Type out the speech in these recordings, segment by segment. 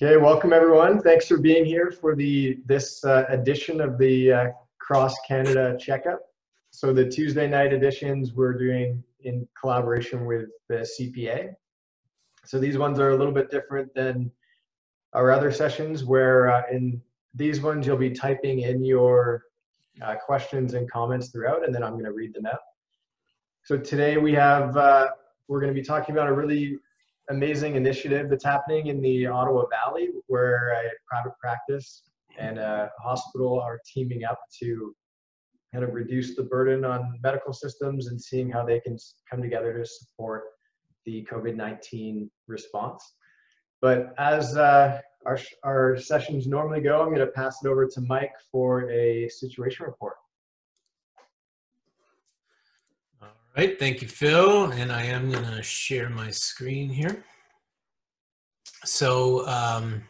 Okay, welcome everyone. Thanks for being here for the this uh, edition of the uh, Cross Canada Checkup. So the Tuesday night editions we're doing in collaboration with the CPA. So these ones are a little bit different than our other sessions where uh, in these ones you'll be typing in your uh, questions and comments throughout and then I'm going to read them out. So today we have, uh, we're going to be talking about a really amazing initiative that's happening in the Ottawa Valley where a private practice and a hospital are teaming up to kind of reduce the burden on medical systems and seeing how they can come together to support the COVID-19 response. But as uh, our, our sessions normally go, I'm going to pass it over to Mike for a situation report. All right, thank you, Phil. And I am going to share my screen here. So, um,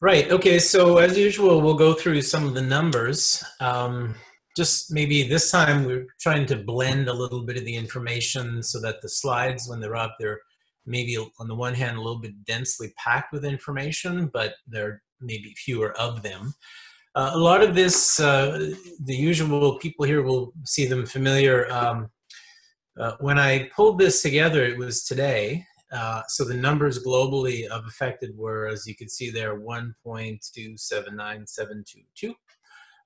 right, okay, so as usual, we'll go through some of the numbers. Um, just maybe this time we're trying to blend a little bit of the information so that the slides, when they're up, they're maybe on the one hand a little bit densely packed with information, but there are maybe fewer of them. Uh, a lot of this, uh, the usual people here will see them familiar. Um, uh, when I pulled this together, it was today. Uh, so the numbers globally of affected were, as you can see there, 1.279722.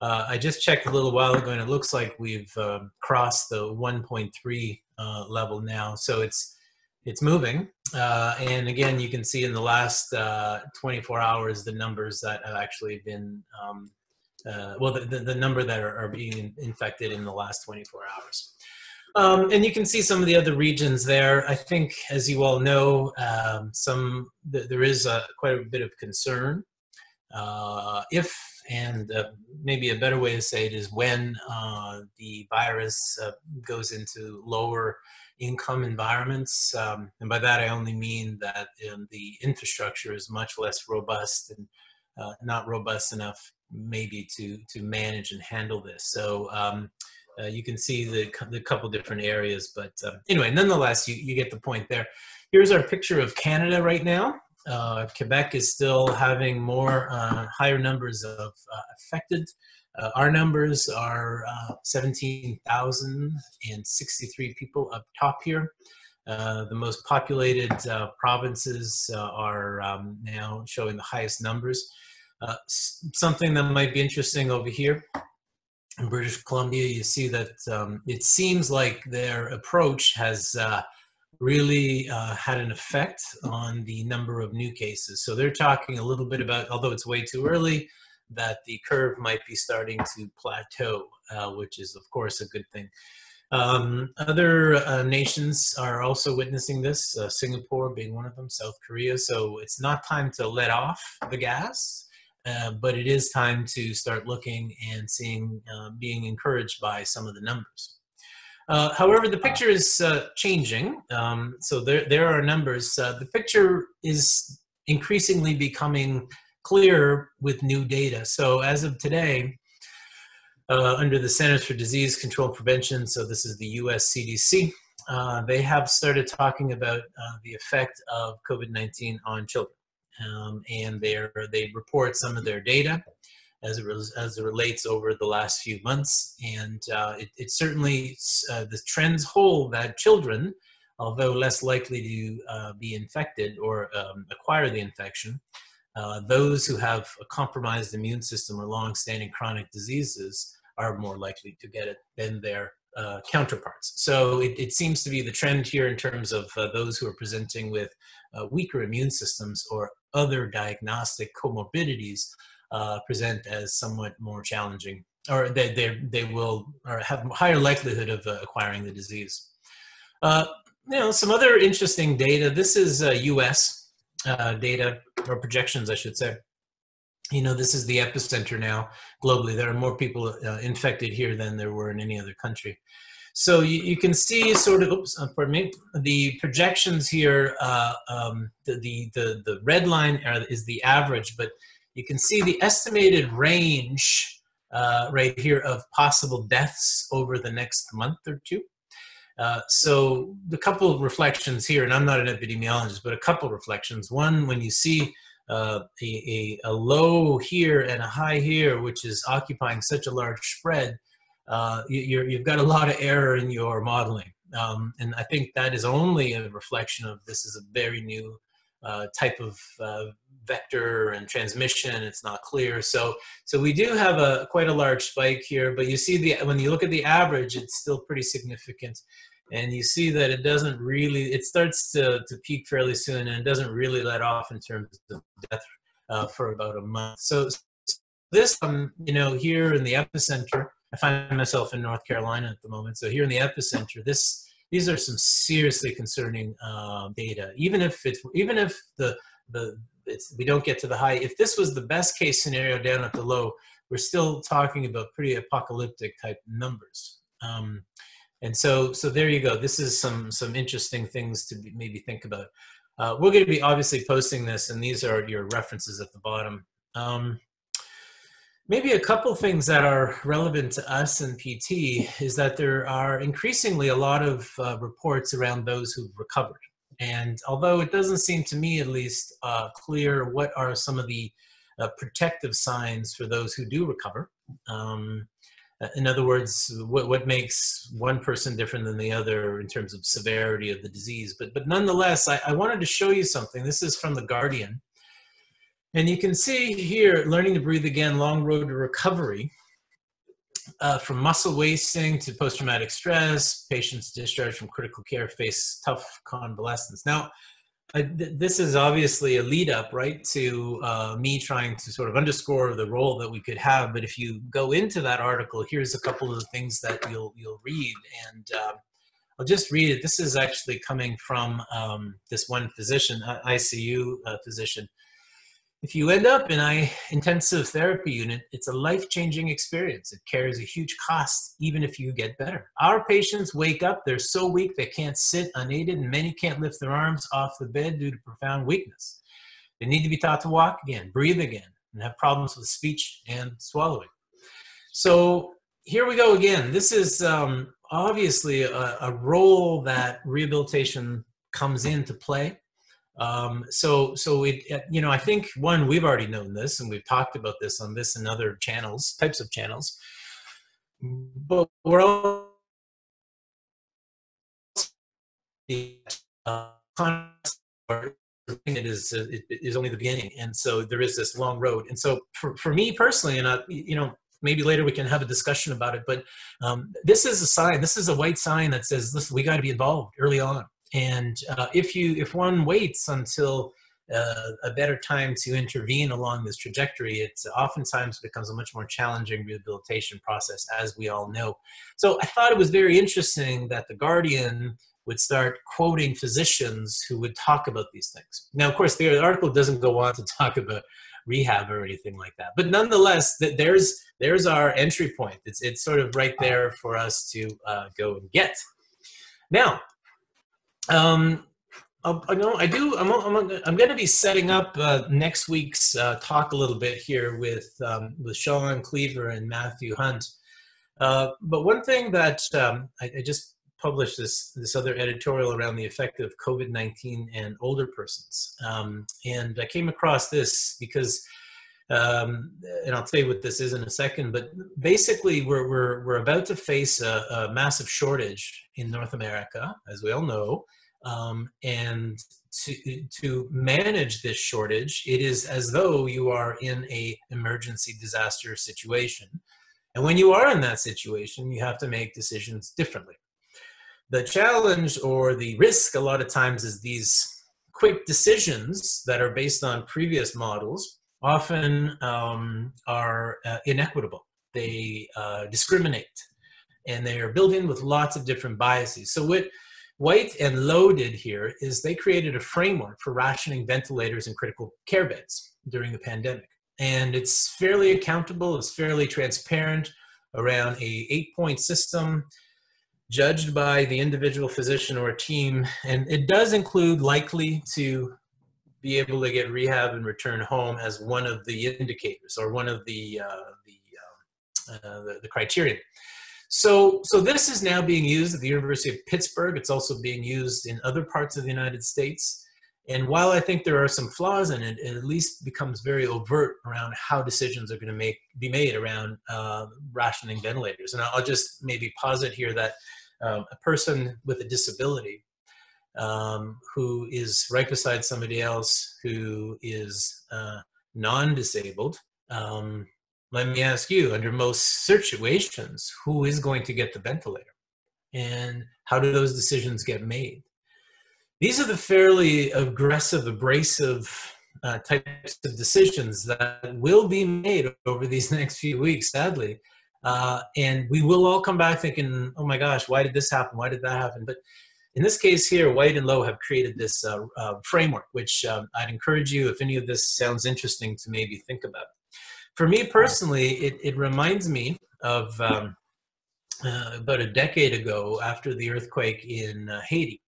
Uh, I just checked a little while ago, and it looks like we've um, crossed the 1.3 uh, level now. So it's it's moving. Uh, and again, you can see in the last uh, 24 hours the numbers that have actually been, um, well, the, the, the, number that are, are, being infected in the last 24 hours. Um, and you can see some of the other regions there. I think, as you all know, um, some th there is a, quite a bit of concern. Uh, if and uh, maybe a better way to say it is when uh, the virus uh, goes into lower income environments. Um, and by that, I only mean that um, the infrastructure is much less robust and uh, not robust enough maybe to, to manage and handle this. So um, uh, you can see the, the couple different areas, but uh, anyway, nonetheless, you, you get the point there. Here's our picture of Canada right now. Uh, Quebec is still having more uh, higher numbers of uh, affected. Uh, our numbers are uh, 17,063 people up top here. The most populated provinces are um, now showing the highest numbers. something that might be interesting over here in British Columbia, you see that um, it seems like their approach has really uh, had an effect on the number of new cases. So they're talking a little bit about, although it's way too early, that the curve might be starting to plateau, uh, which is of course a good thing. Um, other uh, nations are also witnessing this, uh, Singapore being one of them, South Korea. So it's not time to let off the gas, uh, but it is time to start looking and seeing, uh, being encouraged by some of the numbers. Uh, however, the picture is uh, changing. Um, so there, there are numbers. Uh, the picture is increasingly becoming clearer with new data. So as of today, uh, under the Centers for Disease Control and Prevention, so this is the US CDC, uh, they have started talking about the effect of COVID-19 on children. Um, and they they report some of their data as it, as it relates over the last few months. And uh, it, it, certainly, uh, the trends hold that children, although less likely to uh, be infected or um, acquire the infection, uh, those who have a compromised immune system or long-standing chronic diseases are more likely to get it than their uh, counterparts. So it, it, seems to be the trend here in terms of uh, those who are presenting with weaker immune systems or other diagnostic comorbidities uh, present as somewhat more challenging, or they, they, they will or have higher likelihood of uh, acquiring the disease. Uh, you know, some other interesting data. This is U.S. Uh, uh, data, or projections, I should say. You know, this is the epicenter now globally. There are more people uh, infected here than there were in any other country. So you, you, can see sort of, oops, pardon me, the projections here, uh, um, the, the, the, the, red line is the average, but you can see the estimated range uh, right here of possible deaths over the next month or two. Uh, so the couple of reflections here, and I'm not an epidemiologist, but a couple of reflections. One, when you see uh, a, a, a, low here and a high here, which is occupying such a large spread, uh, you, have got a lot of error in your modeling. Um, and I think that is only a reflection of this is a very new uh, type of uh, vector and transmission. It's not clear. So, so we do have a quite a large spike here, but you see the, when you look at the average, it's still pretty significant. And you see that it doesn't really, it starts to, to peak fairly soon and it doesn't really let off in terms of death uh, for about a month. So this, um, you know, here in the epicenter, I find myself in North Carolina at the moment. So here in the epicenter, this, these are some seriously concerning uh, data. Even if it's, even if the, the, we don't get to the high, if this was the best case scenario down at the low, we're still talking about pretty apocalyptic type numbers. Um, and so, so there you go. This is some some interesting things to be, maybe think about. Uh, we're going to be obviously posting this, and these are your references at the bottom. Um, maybe a couple things that are relevant to us in PT is that there are increasingly a lot of uh, reports around those who've recovered. And although it doesn't seem to me, at least, uh, clear what are some of the uh, protective signs for those who do recover. Um, uh, in other words, what, what makes one person different than the other in terms of severity of the disease. But, but nonetheless, I, I wanted to show you something. This is from The Guardian. And you can see here, Learning to Breathe Again, Long Road to Recovery. Uh, from muscle wasting to post-traumatic stress, patients discharged from critical care face tough convalescence. Now, I, th this is obviously a lead up, right, to uh, me trying to sort of underscore the role that we could have. But if you go into that article, here's a couple of the things that you'll you'll read, and uh, I'll just read it. This is actually coming from um, this one physician, ICU uh, physician, if you end up in a intensive therapy unit, it's a life-changing experience. It carries a huge cost, even if you get better. Our patients wake up, they're so weak they can't sit unaided, and many can't lift their arms off the bed due to profound weakness. They need to be taught to walk again, breathe again, and have problems with speech and swallowing. So here we go again. This is um, obviously a, a role that rehabilitation comes into play. Um, so, so it, uh, you know, I think one, we've already known this and we've talked about this on this and other channels, types of channels, but we're all uh, it is uh, it is only the beginning and so there is this long road and so for, for me personally and uh, you know maybe later we can have a discussion about it but um, this is a sign this is a white sign that says listen we got to be involved early on and uh, if you if one waits until uh, a better time to intervene along this trajectory, it oftentimes becomes a much more challenging rehabilitation process, as we all know. So I thought it was very interesting that the Guardian would start quoting physicians who would talk about these things. Now, of course, the article doesn't go on to talk about rehab or anything like that, but nonetheless, there's there's our entry point. It's it's sort of right there for us to uh, go and get. Now, um, I know I do. I'm, I'm, I'm going to be setting up uh, next week's uh, talk a little bit here with um, with Sean Cleaver and Matthew Hunt. Uh, but one thing that um, I, I, just published this this other editorial around the effect of COVID nineteen and older persons, um, and I came across this because. Um, and I'll tell you what this is in a second, but basically we're, we're, we're about to face a, a massive shortage in North America, as we all know, um, and to, to manage this shortage, it is as though you are in a emergency disaster situation. And when you are in that situation, you have to make decisions differently. The challenge or the risk a lot of times is these quick decisions that are based on previous models often um, are uh, inequitable. They uh, discriminate and they are built in with lots of different biases. So what White and Lo did here is they created a framework for rationing ventilators and critical care beds during the pandemic. And it's fairly accountable, it's fairly transparent around a eight point system judged by the individual physician or team. And it does include likely to be able to get rehab and return home as one of the indicators or one of the, uh, the, um, uh, the, the criteria. So, so this is now being used at the University of Pittsburgh. It's also being used in other parts of the United States. And while I think there are some flaws in it, it at least becomes very overt around how decisions are going to make be made around uh, rationing ventilators. And I'll just maybe posit here that um, a person with a disability um, who is right beside somebody else who is uh, non-disabled. Um, let me ask you, under most situations, who is going to get the ventilator? And how do those decisions get made? These are the fairly aggressive, abrasive uh, types of decisions that will be made over these next few weeks, sadly. Uh, and we will all come back thinking, oh my gosh, why did this happen? Why did that happen? But in this case here, White and Lo have created this uh, uh, framework, which um, I'd encourage you, if any of this sounds interesting, to maybe think about. For me personally, it, it reminds me of um, uh, about a decade ago after the earthquake in uh, Haiti.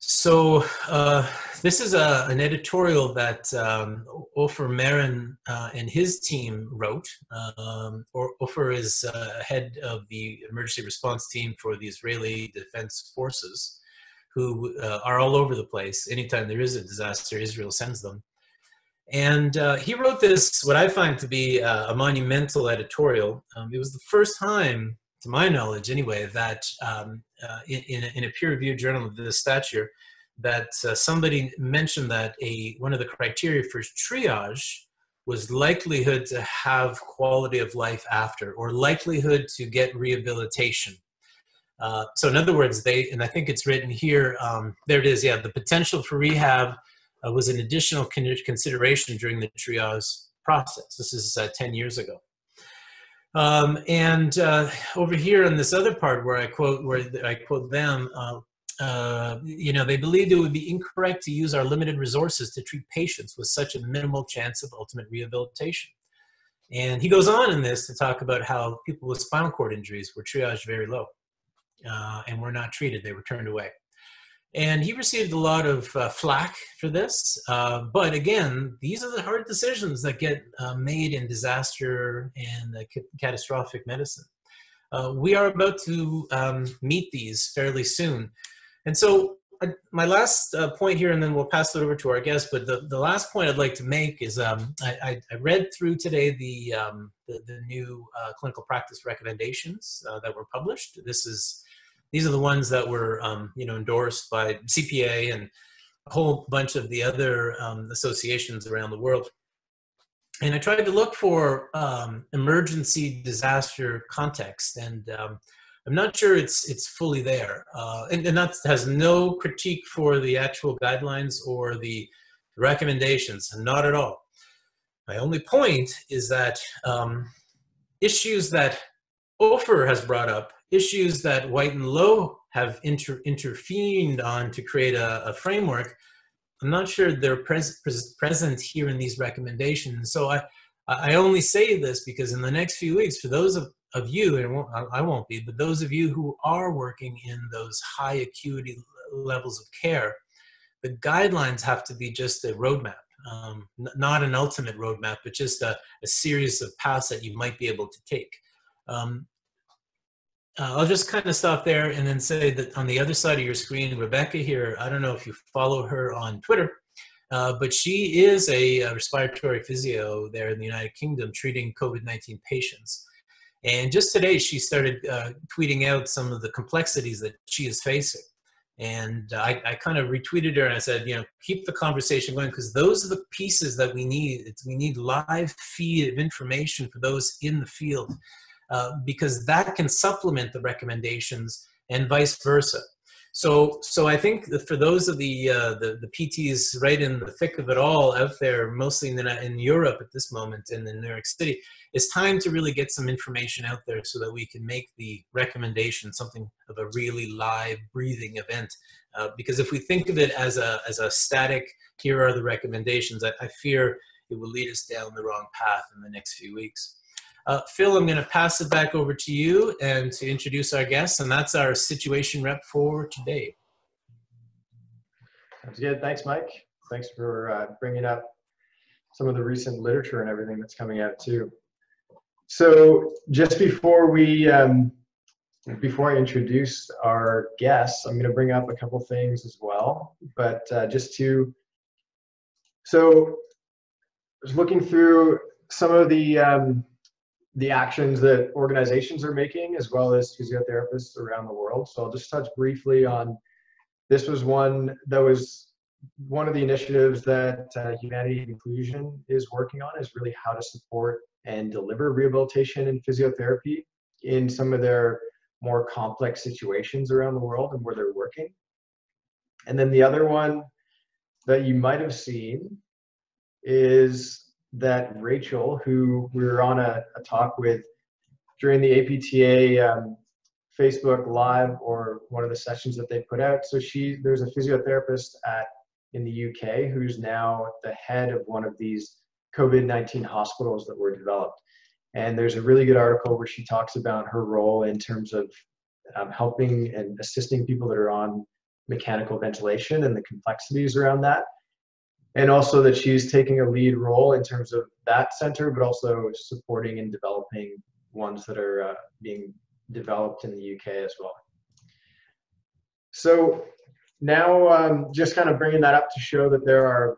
So uh, this is a, an editorial that um, Ofer Merin uh, and his team wrote. Um, Ofer is uh, head of the emergency response team for the Israeli Defense Forces, who uh, are all over the place. Anytime there is a disaster, Israel sends them. And uh, he wrote this, what I find to be a monumental editorial. Um, it was the first time to my knowledge anyway, that um, uh, in, in, a peer-reviewed journal of this stature, that uh, somebody mentioned that a one of the criteria for triage was likelihood to have quality of life after, or likelihood to get rehabilitation. Uh, so in other words, they, and I think it's written here, um, there it is, yeah, the potential for rehab uh, was an additional consideration during the triage process. This is uh, 10 years ago. Um, and uh, over here in this other part where I quote where I quote them, uh, uh, you know, they believed it would be incorrect to use our limited resources to treat patients with such a minimal chance of ultimate rehabilitation. And he goes on in this to talk about how people with spinal cord injuries were triaged very low uh, and were not treated; they were turned away. And he received a lot of uh, flack for this. Uh, but again, these are the hard decisions that get uh, made in disaster and ca catastrophic medicine. Uh, we are about to um, meet these fairly soon. And so uh, my last uh, point here, and then we'll pass it over to our guest, but the, the last point I'd like to make is um, I, I, read through today the, um, the, the, new clinical practice recommendations that were published. This is these are the ones that were um, you know endorsed by CPA and a whole bunch of the other um, associations around the world. And I tried to look for um, emergency disaster context, and um, I'm not sure it's it's fully there. Uh, and, and that has no critique for the actual guidelines or the recommendations, not at all. My only point is that um, issues that Ofer has brought up issues that White and Lo have inter intervened on to create a, a, framework, I'm not sure they're pres pres present here in these recommendations. So I, I only say this because in the next few weeks, for those of, of you, and won't, I won't be, but those of you who are working in those high acuity levels of care, the guidelines have to be just a roadmap. Um, not an ultimate roadmap, but just a, a, series of paths that you might be able to take. Um, uh, I'll just kind of stop there and then say that on the other side of your screen, Rebecca here, I don't know if you follow her on Twitter, uh, but she is a, a, respiratory physio there in the United Kingdom treating COVID-19 patients. And just today, she started uh, tweeting out some of the complexities that she is facing. And I, I kind of retweeted her and I said, you know, keep the conversation going because those are the pieces that we need. It's, we need live feed of information for those in the field uh, because that can supplement the recommendations and vice versa. So, so I think that for those of the, uh, the, the PTs right in the thick of it all out there, mostly in, in Europe at this moment and in New York City, it's time to really get some information out there so that we can make the recommendation something of a really live, breathing event. Uh, because if we think of it as a, as a static, here are the recommendations, I, I fear it will lead us down the wrong path in the next few weeks. Uh, Phil, I'm going to pass it back over to you and to introduce our guest, and that's our situation rep for today. Sounds good. Thanks, Mike. Thanks for uh, bringing up some of the recent literature and everything that's coming out too. So just before we um, before I introduce our guests, I'm going to bring up a couple things as well. But uh, just to, so I was looking through some of the um, the actions that organizations are making, as well as physiotherapists around the world. So I'll just touch briefly on. This was one that was one of the initiatives that uh, Humanity Inclusion is working on is really how to support and deliver rehabilitation and physiotherapy in some of their more complex situations around the world and where they're working. And then the other one that you might have seen is that Rachel, who we were on a, a talk with during the APTA um, Facebook Live or one of the sessions that they put out. So she, there's a physiotherapist at in the UK who's now the head of one of these COVID-19 hospitals that were developed. And there's a really good article where she talks about her role in terms of um, helping and assisting people that are on mechanical ventilation and the complexities around that. And also that she's taking a lead role in terms of that center, but also supporting and developing ones that are uh, being developed in the UK as well. So now, um, just kind of bringing that up to show that there are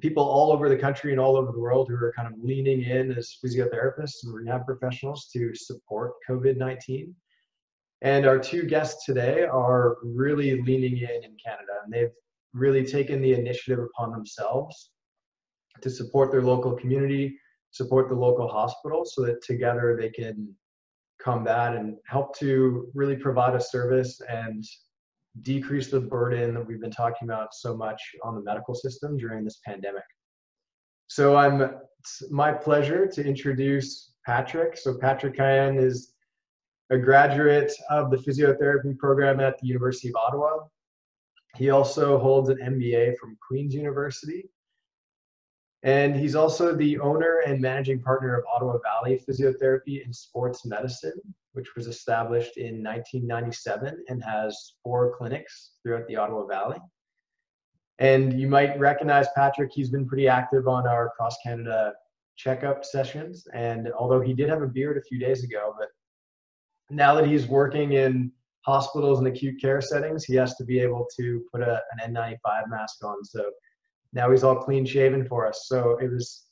people all over the country and all over the world who are kind of leaning in as physiotherapists and rehab professionals to support COVID 19. And our two guests today are really leaning in in Canada, and they've really taken the initiative upon themselves to support their local community, support the local hospital, so that together they can combat and help to really provide a service and decrease the burden that we've been talking about so much on the medical system during this pandemic. So I'm my pleasure to introduce Patrick. So Patrick Cayen is a graduate of the physiotherapy program at the University of Ottawa. He also holds an MBA from Queen's University. And he's also the owner and managing partner of Ottawa Valley Physiotherapy and Sports Medicine, which was established in 1997 and has four clinics throughout the Ottawa Valley. And you might recognize Patrick, he's been pretty active on our Cross Canada checkup sessions. And although he did have a beard a few days ago, but now that he's working in hospitals and acute care settings, he has to be able to put a, an N95 mask on. So now he's all clean shaven for us. So it was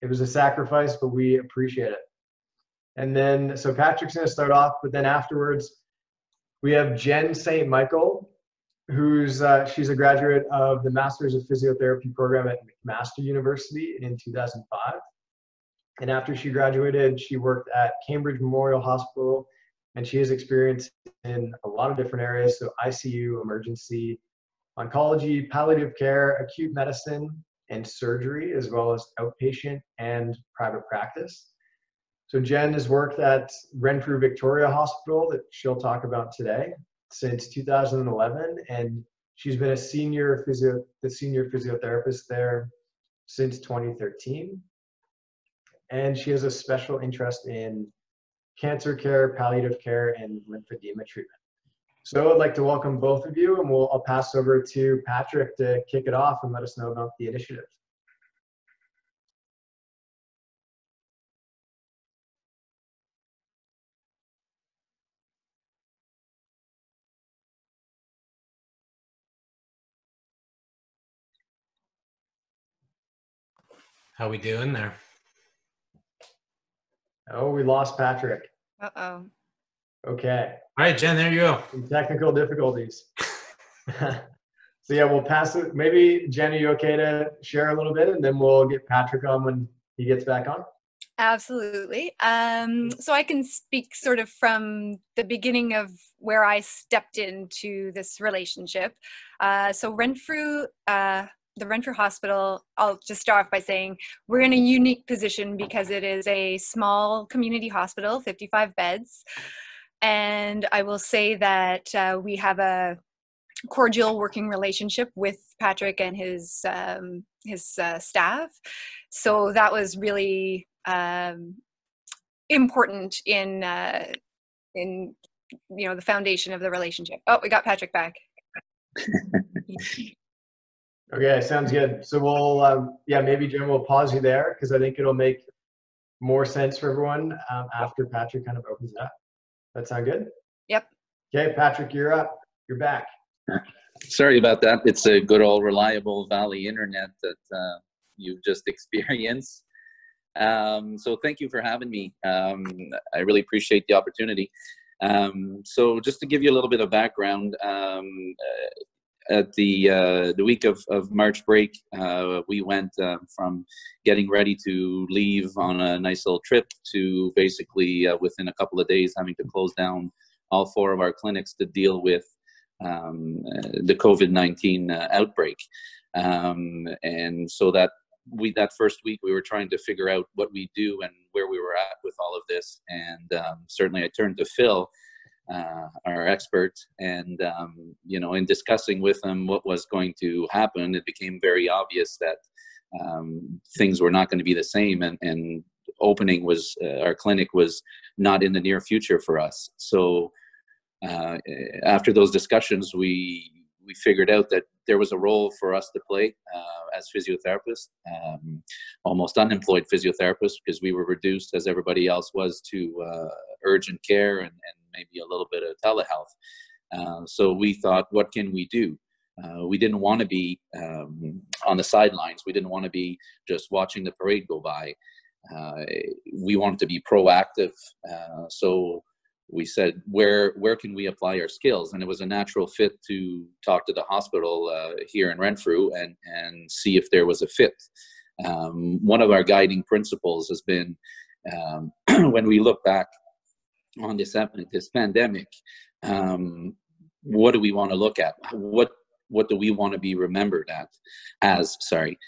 it was a sacrifice, but we appreciate it. And then, so Patrick's going to start off, but then afterwards, we have Jen St. Michael, who's uh, she's a graduate of the Masters of Physiotherapy program at McMaster University in 2005. And after she graduated, she worked at Cambridge Memorial Hospital, and she has experience in a lot of different areas, so ICU, emergency, oncology, palliative care, acute medicine, and surgery, as well as outpatient and private practice. So Jen has worked at Renfrew Victoria Hospital that she'll talk about today since 2011, and she's been a senior physio, the senior physiotherapist there since 2013. And she has a special interest in cancer care, palliative care, and lymphedema treatment. So I'd like to welcome both of you, and we'll I'll pass over to Patrick to kick it off and let us know about the initiative. How we doing there? Oh, we lost Patrick. Uh-oh. Okay. All right, Jen, there you go. Some technical difficulties. so yeah, we'll pass it. Maybe Jen, are you okay to share a little bit, and then we'll get Patrick on when he gets back on. Absolutely. Um, so I can speak sort of from the beginning of where I stepped into this relationship. Uh, so Renfrew uh, the Renfrew Hospital, I'll just start off by saying we're in a unique position because it is a small community hospital, 55 beds. And I will say that uh, we have a cordial working relationship with Patrick and his um, his uh, staff. So that was really um, important in uh, in you know the foundation of the relationship. Oh, we got Patrick back. Okay, sounds good. So we'll, um, yeah, maybe Jim will pause you there because I think it'll make more sense for everyone um, after Patrick kind of opens it up. That sound good? Yep. Okay, Patrick, you're up. You're back. Sorry about that. It's a good old reliable Valley internet that uh, you've just experienced. Um, so thank you for having me. Um, I really appreciate the opportunity. Um, so just to give you a little bit of background, um, uh, at the uh, the week of, of March break, uh, we went uh, from getting ready to leave on a nice little trip to basically uh, within a couple of days having to close down all four of our clinics to deal with um, uh, the COVID nineteen outbreak. Um, and so that we that first week we were trying to figure out what we do and where we were at with all of this and um, certainly i turned to phil uh, our expert and um, you know in discussing with him what was going to happen it became very obvious that um, things were not going to be the same and, and opening was uh, our clinic was not in the near future for us. So uh, after those discussions we we figured out that there was a role for us to play uh, as physiotherapists, um, almost unemployed physiotherapists, because we were reduced, as everybody else was, to uh, urgent care and, and, maybe a little bit of telehealth. Uh, so we thought, what can we do? Uh, we didn't want to be um, on the sidelines. We didn't want to be just watching the parade go by. Uh, we wanted to be proactive. Uh, so we said where where can we apply our skills and it was a natural fit to talk to the hospital uh, here in renfrew and and see if there was a fit um, one of our guiding principles has been um, when we look back on this this pandemic um, what do we want to look at what what do we want to be remembered at as sorry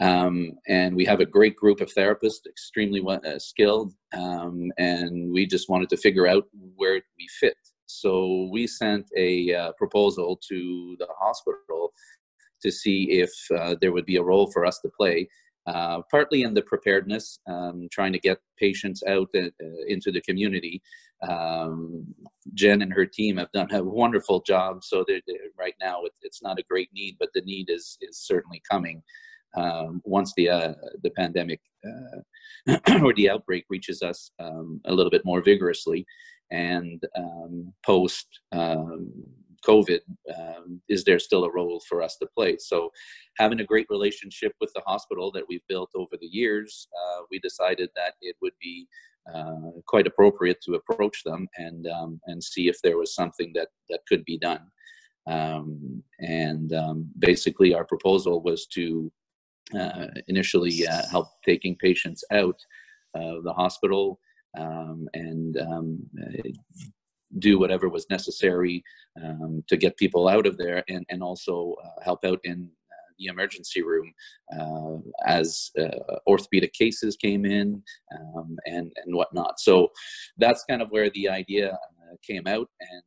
um, and we have a great group of therapists, extremely uh, skilled, um, and we just wanted to figure out where we fit. So we sent a uh, proposal to the hospital to see if uh, there would be a role for us to play, uh, partly in the preparedness, um, trying to get patients out uh, into the community. Um, Jen and her team have done a wonderful job. So they're, they're, right now, it's not a great need, but the need is is certainly coming um, once the uh, the pandemic uh, or the outbreak reaches us um, a little bit more vigorously, and um, post um, COVID, um, is there still a role for us to play? So, having a great relationship with the hospital that we've built over the years, uh, we decided that it would be uh, quite appropriate to approach them and um, and see if there was something that that could be done. Um, and um, basically, our proposal was to uh, initially uh, help taking patients out of the hospital um, and um, do whatever was necessary um, to get people out of there and, and also uh, help out in uh, the emergency room uh, as orthopedic cases came in um, and, and whatnot. So that's kind of where the idea came out and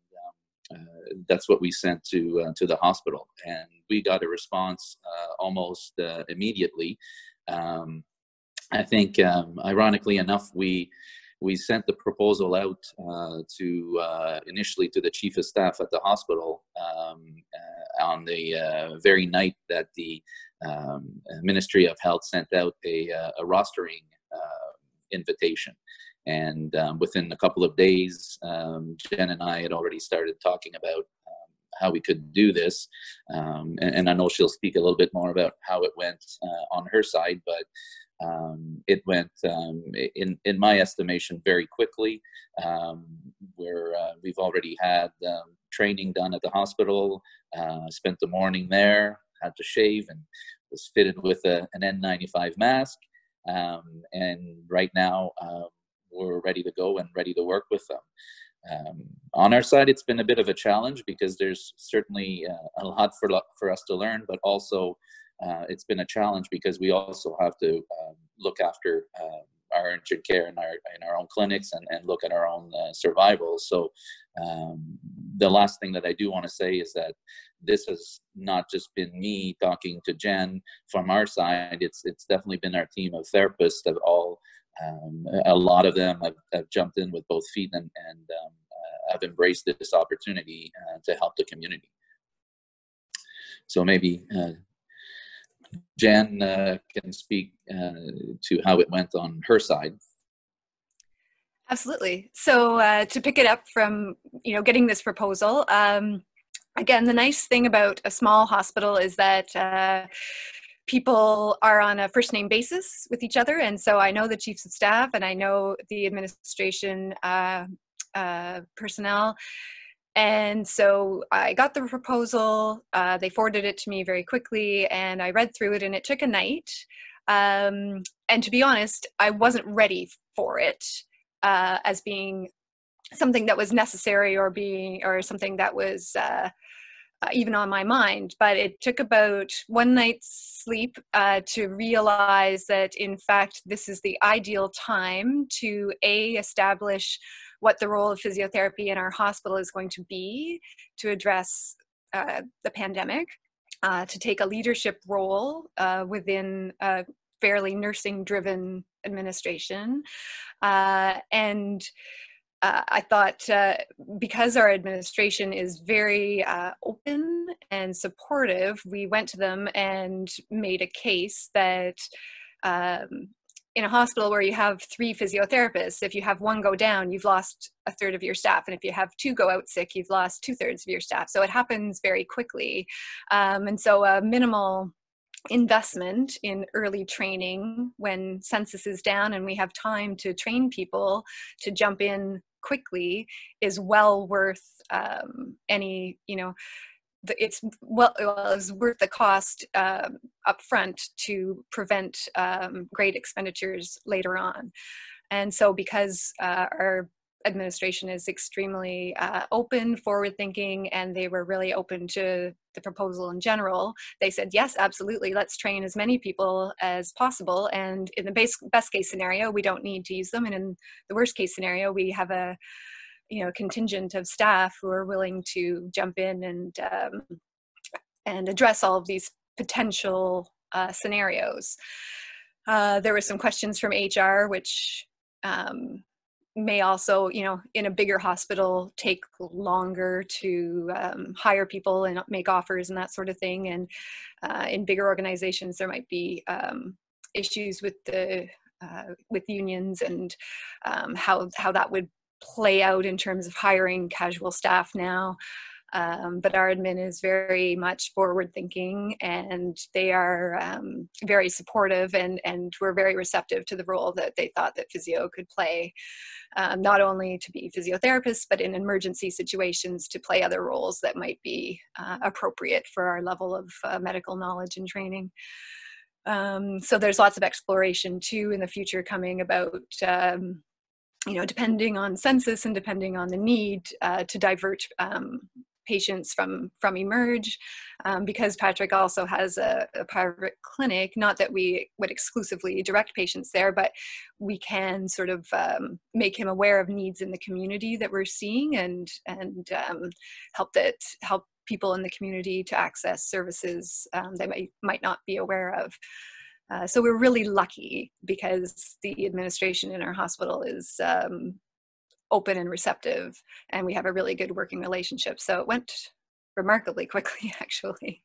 uh, that's what we sent to uh, to the hospital, and we got a response uh, almost uh, immediately. Um, I think, um, ironically enough, we we sent the proposal out uh, to uh, initially to the chief of staff at the hospital um, on the very night that the um, Ministry of Health sent out a, a rostering invitation. And um, within a couple of days, um, Jen and I had already started talking about um, how we could do this. Um, and, and, I know she'll speak a little bit more about how it went uh, on her side, but um, it went, um, in, in my estimation, very quickly. where uh, we've already had training done at the hospital, uh, spent the morning there, had to shave, and was fitted with a, an N95 mask. Um, and right now um, we're ready to go and ready to work with them. Um, on our side, it's been a bit of a challenge because there's certainly uh, a lot for for us to learn, but also uh, it's been a challenge because we also have to um, look after um, our injured care in our in our own clinics and, and look at our own uh, survival. So um, the last thing that I do want to say is that this has not just been me talking to Jen from our side. It's it's definitely been our team of therapists that all um, a lot of them have, have, jumped in with both feet and, and um, uh, have embraced this opportunity uh, to help the community. So maybe uh, Jan uh, can speak uh, to how it went on her side. Absolutely. So uh, to pick it up from you know getting this proposal, um, again, the nice thing about a small hospital is that uh, people are on a first name basis with each other, and so I know the chiefs of staff and I know the administration uh, uh personnel. And so I got the proposal. Uh, they forwarded it to me very quickly, and I read through it, and it took a night. Um, and to be honest, I wasn't ready for it uh, as being something that was necessary or being or something that was uh, uh, even on my mind. But it took about one night's sleep uh, to realize that, in fact, this is the ideal time to a establish what the role of physiotherapy in our hospital is going to be to address uh, the pandemic. Uh, to take a leadership role uh, within a fairly nursing driven administration. Uh, and uh, I thought uh, because our administration is very open and supportive, we went to them and made a case that um, in a hospital where you have three physiotherapists, if you have one go down, you've lost a third of your staff. And if you have two go out sick, you've lost two thirds of your staff. So it happens very quickly. Um, and so a minimal investment in early training when census is down and we have time to train people to jump in quickly is well worth um, any you know it's well, well it's worth the cost um, up front to prevent um, great expenditures later on and so because uh, our administration is extremely uh, open, forward thinking, and they were really open to the proposal in general. They said, yes, absolutely, let's train as many people as possible. And in the base, best case scenario, we don't need to use them. And in the worst case scenario, we have a you know contingent of staff who are willing to jump in and um, and address all of these potential uh, scenarios. Uh, there were some questions from HR, which um, may also, you know, in a bigger hospital take longer to um, hire people and make offers and that sort of thing. And uh, in bigger organizations, there might be um, issues with the uh, with unions and um, how how that would play out in terms of hiring casual staff now. Um, but our admin is very much forward thinking and they are um, very supportive and, and were very receptive to the role that they thought that physio could play, um, not only to be physiotherapists, but in emergency situations to play other roles that might be uh, appropriate for our level of uh, medical knowledge and training. Um, so there's lots of exploration too in the future coming about um, you know, depending on census and depending on the need uh, to divert um, patients from from emerge um, because patrick also has a, a, private clinic not that we would exclusively direct patients there but we can sort of um, make him aware of needs in the community that we're seeing and and um, help that help people in the community to access services um, they might might not be aware of uh, so we're really lucky because the administration in our hospital is um, open and receptive and we have a really good working relationship. So it went remarkably quickly actually.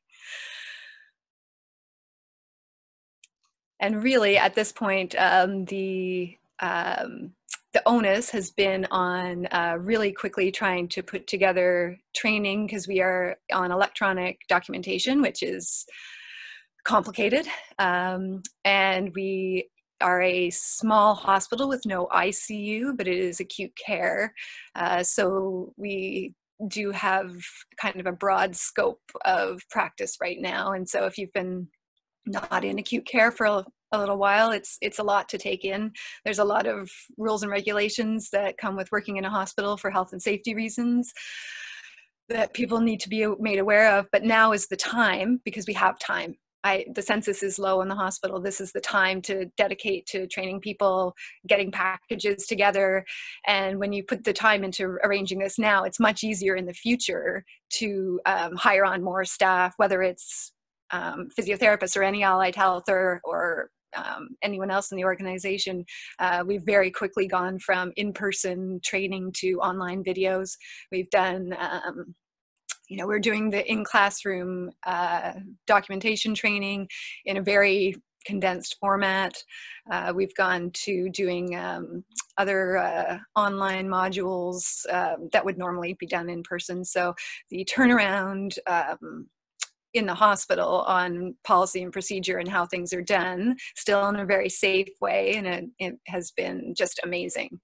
And really at this point um, the um, the onus has been on uh, really quickly trying to put together training because we are on electronic documentation which is complicated um, and we are a small hospital with no ICU, but it is acute care. Uh, so we do have kind of a broad scope of practice right now. And so if you've been not in acute care for a, a little while, it's it's a lot to take in. There's a lot of rules and regulations that come with working in a hospital for health and safety reasons that people need to be made aware of. But now is the time because we have time I, the census is low in the hospital. This is the time to dedicate to training people, getting packages together. And when you put the time into arranging this now, it's much easier in the future to um, hire on more staff, whether it's um, physiotherapists or any allied health or, or um, anyone else in the organization. Uh, we've very quickly gone from in-person training to online videos. We've done um, you know, we're doing the in classroom uh, documentation training in a very condensed format. Uh, we've gone to doing um, other uh, online modules um, that would normally be done in person. So the turnaround um, in the hospital on policy and procedure and how things are done, still in a very safe way, and it, it has been just amazing.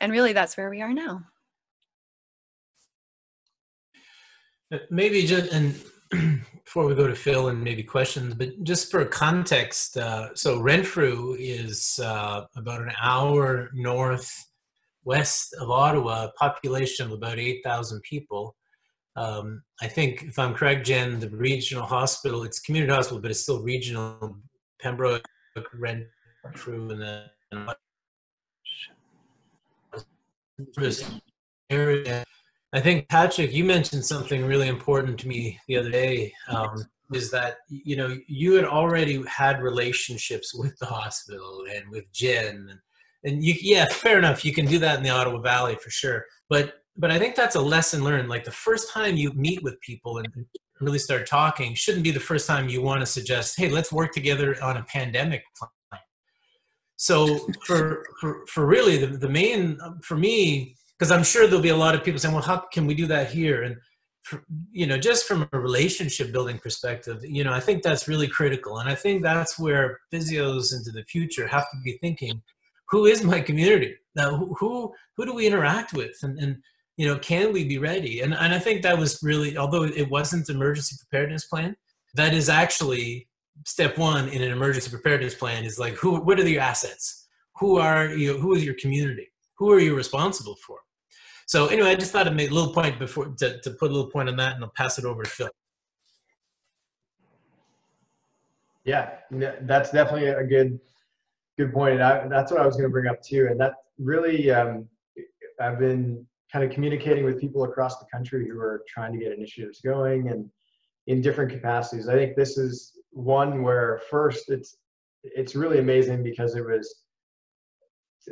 And really, that's where we are now. Maybe just and before we go to Phil and maybe questions, but just for context, uh, so Renfrew is uh, about an hour north west of Ottawa, population of about 8,000 people. Um, I think, if I'm correct, Jen, the regional hospital, it's community hospital, but it's still regional, Pembroke, Renfrew, and then area I think Patrick, you mentioned something really important to me the other day. Um, is that you know you had already had relationships with the hospital and with Jen, and, you, yeah, fair enough. You can do that in the Ottawa Valley for sure. But but I think that's a lesson learned. Like the first time you meet with people and really start talking shouldn't be the first time you want to suggest, hey, let's work together on a pandemic plan. So for for, for really the, the main for me because I'm sure there'll be a lot of people saying, well, how can we do that here? And, you know, just from a relationship building perspective, you know, I think that's really critical. And I think that's where physios into the future have to be thinking, who is my community? Now, who, who, do we interact with? And, and, you know, can we be ready? And, and I think that was really, although it wasn't emergency preparedness plan, that is actually step one in an emergency preparedness plan is like, who, what are your assets? Who are you, who is your community? Who are you responsible for? So anyway, I just thought I'd make a little point before to, to put a little point on that, and I'll pass it over to Phil. Yeah, that's definitely a good good point. And I, that's what I was going to bring up too. And that really, um, I've been kind of communicating with people across the country who are trying to get initiatives going and in different capacities. I think this is one where first it's it's really amazing because it was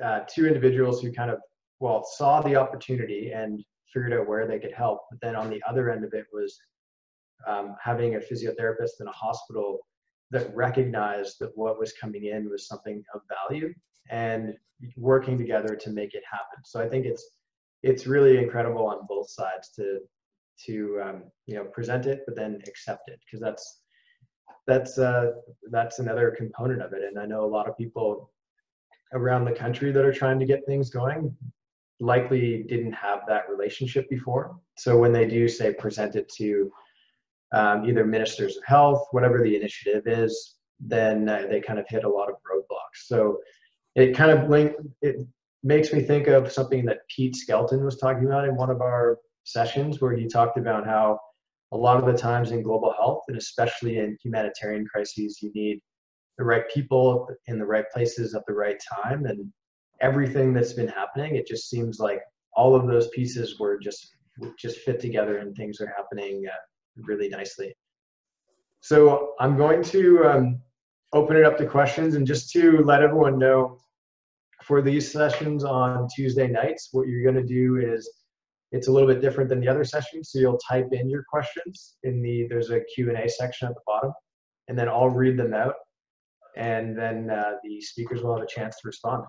uh, two individuals who kind of well saw the opportunity and figured out where they could help. But then on the other end of it was um, having a physiotherapist in a hospital that recognized that what was coming in was something of value and working together to make it happen. So i think it's it's really incredible on both sides to to um, you know present it but then accept it. Because that's that's uh, that's another component of it. And i know a lot of people around the country that are trying to get things going likely didn't have that relationship before. So when they do say present it to um, either ministers of health, whatever the initiative is, then uh, they kind of hit a lot of roadblocks. So it kind of link, it makes me think of something that Pete Skelton was talking about in one of our sessions where he talked about how a lot of the times in global health and especially in humanitarian crises you need the right people in the right places at the right time and everything that's been happening, it just seems like all of those pieces were just just fit together and things are happening uh, really nicely. So I'm going to um, open it up to questions and just to let everyone know for these sessions on Tuesday nights, what you're going to do is it's a little bit different than the other sessions. So you'll type in your questions in the, there's a Q&A section at the bottom and then I'll read them out and then uh, the speakers will have a chance to respond.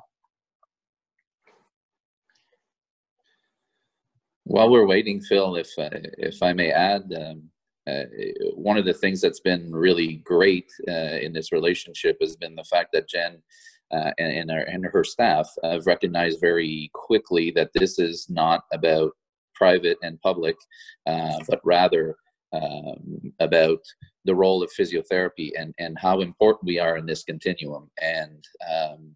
While we're waiting, Phil, if uh, if I may add, um, uh, one of the things that's been really great uh, in this relationship has been the fact that Jen uh, and, and, her, and her staff have recognized very quickly that this is not about private and public, uh, but rather um, about the role of physiotherapy and, and how important we are in this continuum. And um,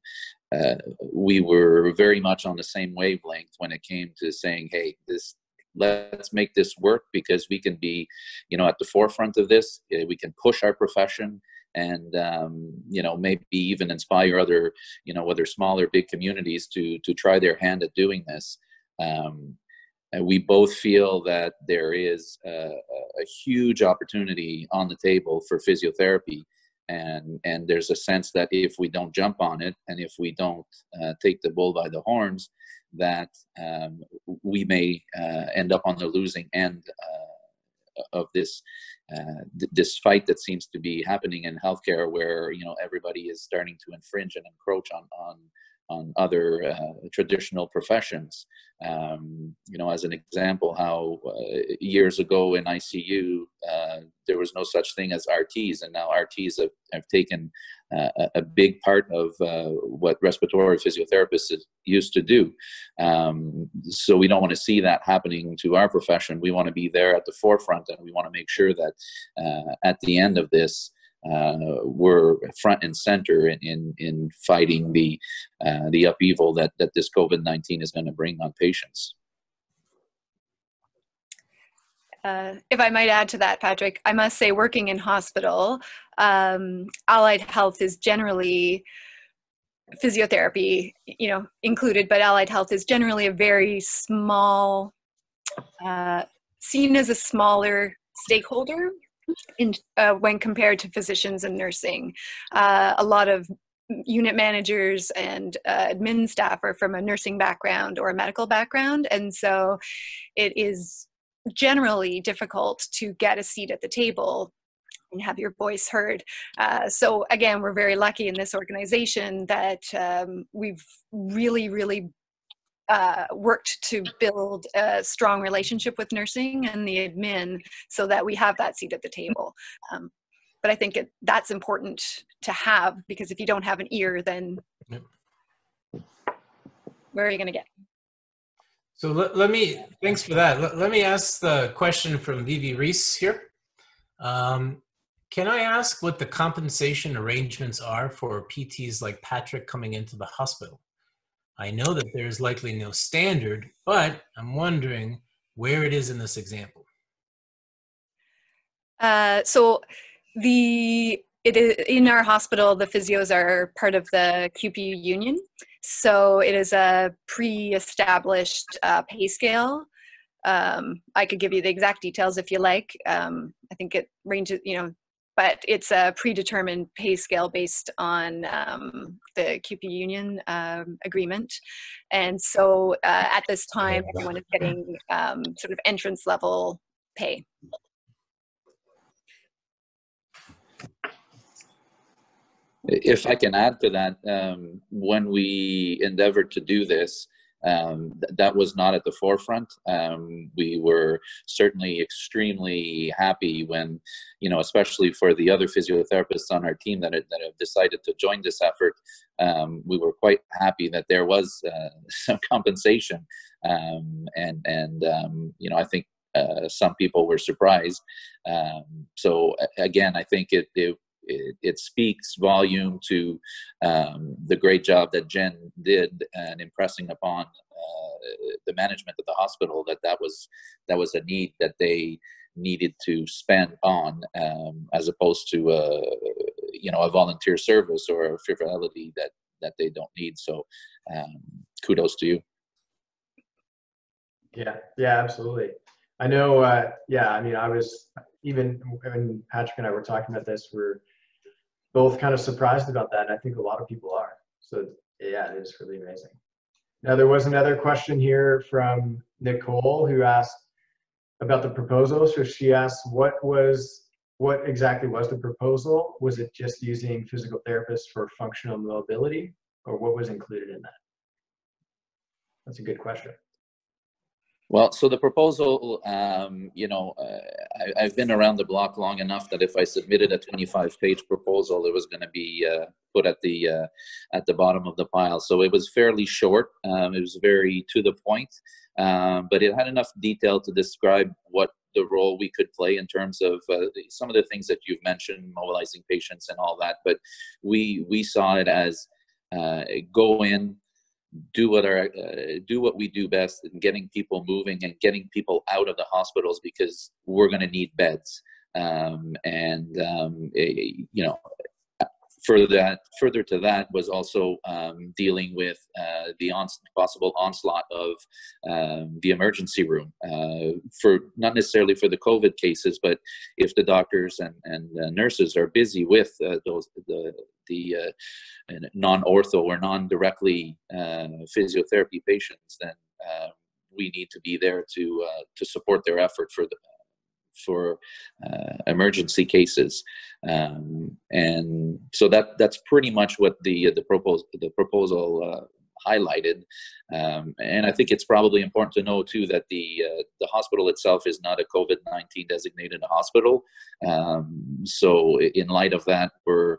uh, we were very much on the same wavelength when it came to saying, hey, this let's make this work because we can be you know at the forefront of this. Uh, we can push our profession and um, you know maybe even inspire other you know whether small or big communities to to try their hand at doing this. Um, we both feel that there is a, a, huge opportunity on the table for physiotherapy and and there's a sense that if we don't jump on it and if we don't uh, take the bull by the horns that um, we may uh, end up on the losing end uh, of this uh, th- this fight that seems to be happening in healthcare, where you know everybody is starting to infringe and encroach on on on other uh, traditional professions. Um, you know, as an example, how uh, years ago in ICU uh, there was no such thing as RTs, and now RTs have, have taken uh, a big part of uh, what respiratory physiotherapists used to do. Um, so we don't want to see that happening to our profession. We want to be there at the forefront, and we want to make sure that uh, at the end of this were front and center in in, in fighting the uh, the upheaval that that this COVID nineteen is going to bring on patients. Uh, if I might add to that, Patrick, I must say, working in hospital, um, allied health is generally physiotherapy, you know, included, but allied health is generally a very small, uh, seen as a smaller stakeholder in, uh, when compared to physicians and nursing. Uh, a lot of unit managers and uh, admin staff are from a nursing background or a medical background, and so it is generally difficult to get a seat at the table and have your voice heard. Uh, so again, we're very lucky in this organization that um, we've really, really uh, worked to build a strong relationship with nursing and the admin so that we have that seat at the table. Um, but I think it, that's important to have because if you don't have an ear, then where are you going to get? So let, let me, thanks for that. Let, let me ask the question from Vivi Reese here. Um, can I ask what the compensation arrangements are for PTs like Patrick coming into the hospital? I know that there's likely no standard, but I'm wondering where it is in this example. Uh, so the it is in our hospital the physios are part of the qpu union. So it is a pre-established uh, pay scale. Um, i could give you the exact details if you like. Um, i think it ranges you know but it's a predetermined pay scale based on um, the QP union um, agreement. And so uh, at this time, everyone is getting um, sort of entrance level pay. If I can add to that, um, when we endeavored to do this, um, th- that was not at the forefront. Um, we were certainly extremely happy when, you know, especially for the other physiotherapists on our team that, that have decided to join this effort, um, we were quite happy that there was uh, some compensation. Um, and, and um, you know, I think uh, some people were surprised. Um, so again, I think it, it it, it speaks volume to um, the great job that Jen did and impressing upon uh, the management of the hospital that that was that was a need that they needed to spend on um, as opposed to a you know a volunteer service or a frivolity that that they don't need. So um, kudos to you. Yeah yeah absolutely. I know uh, yeah i mean i was even when patrick and i were talking about this we're both kind of surprised about that. And I think a lot of people are. So yeah, it is really amazing. Now there was another question here from Nicole who asked about the proposal. So she asked, what was, what exactly was the proposal? Was it just using physical therapists for functional mobility or what was included in that? That's a good question. Well, so the proposal, um, you know, uh, I, have been around the block long enough that if I submitted a 25-page proposal, it was going to be uh, put at the uh, at the bottom of the pile. So it was fairly short. Um, it was very to the point, um, but it had enough detail to describe what the role we could play in terms of uh, some of the things that you've mentioned, mobilizing patients and all that. But we we saw it as uh, go in do what our uh, do what we do best in getting people moving and getting people out of the hospitals because we're going to need beds. Um, and um, a, you know further that further to that was also um, dealing with uh, the possible onslaught of um, the emergency room uh, for not necessarily for the COVID cases, but if the doctors and and uh, nurses are busy with uh, those the the uh, non-ortho or non-directly uh, physiotherapy patients, then we need to be there to to support their effort for the for uh, emergency cases, um, and so that that's pretty much what the the proposal the proposal uh, highlighted. Um, and I think it's probably important to know too that the uh, the hospital itself is not a COVID nineteen designated hospital. Um, so in light of that, we're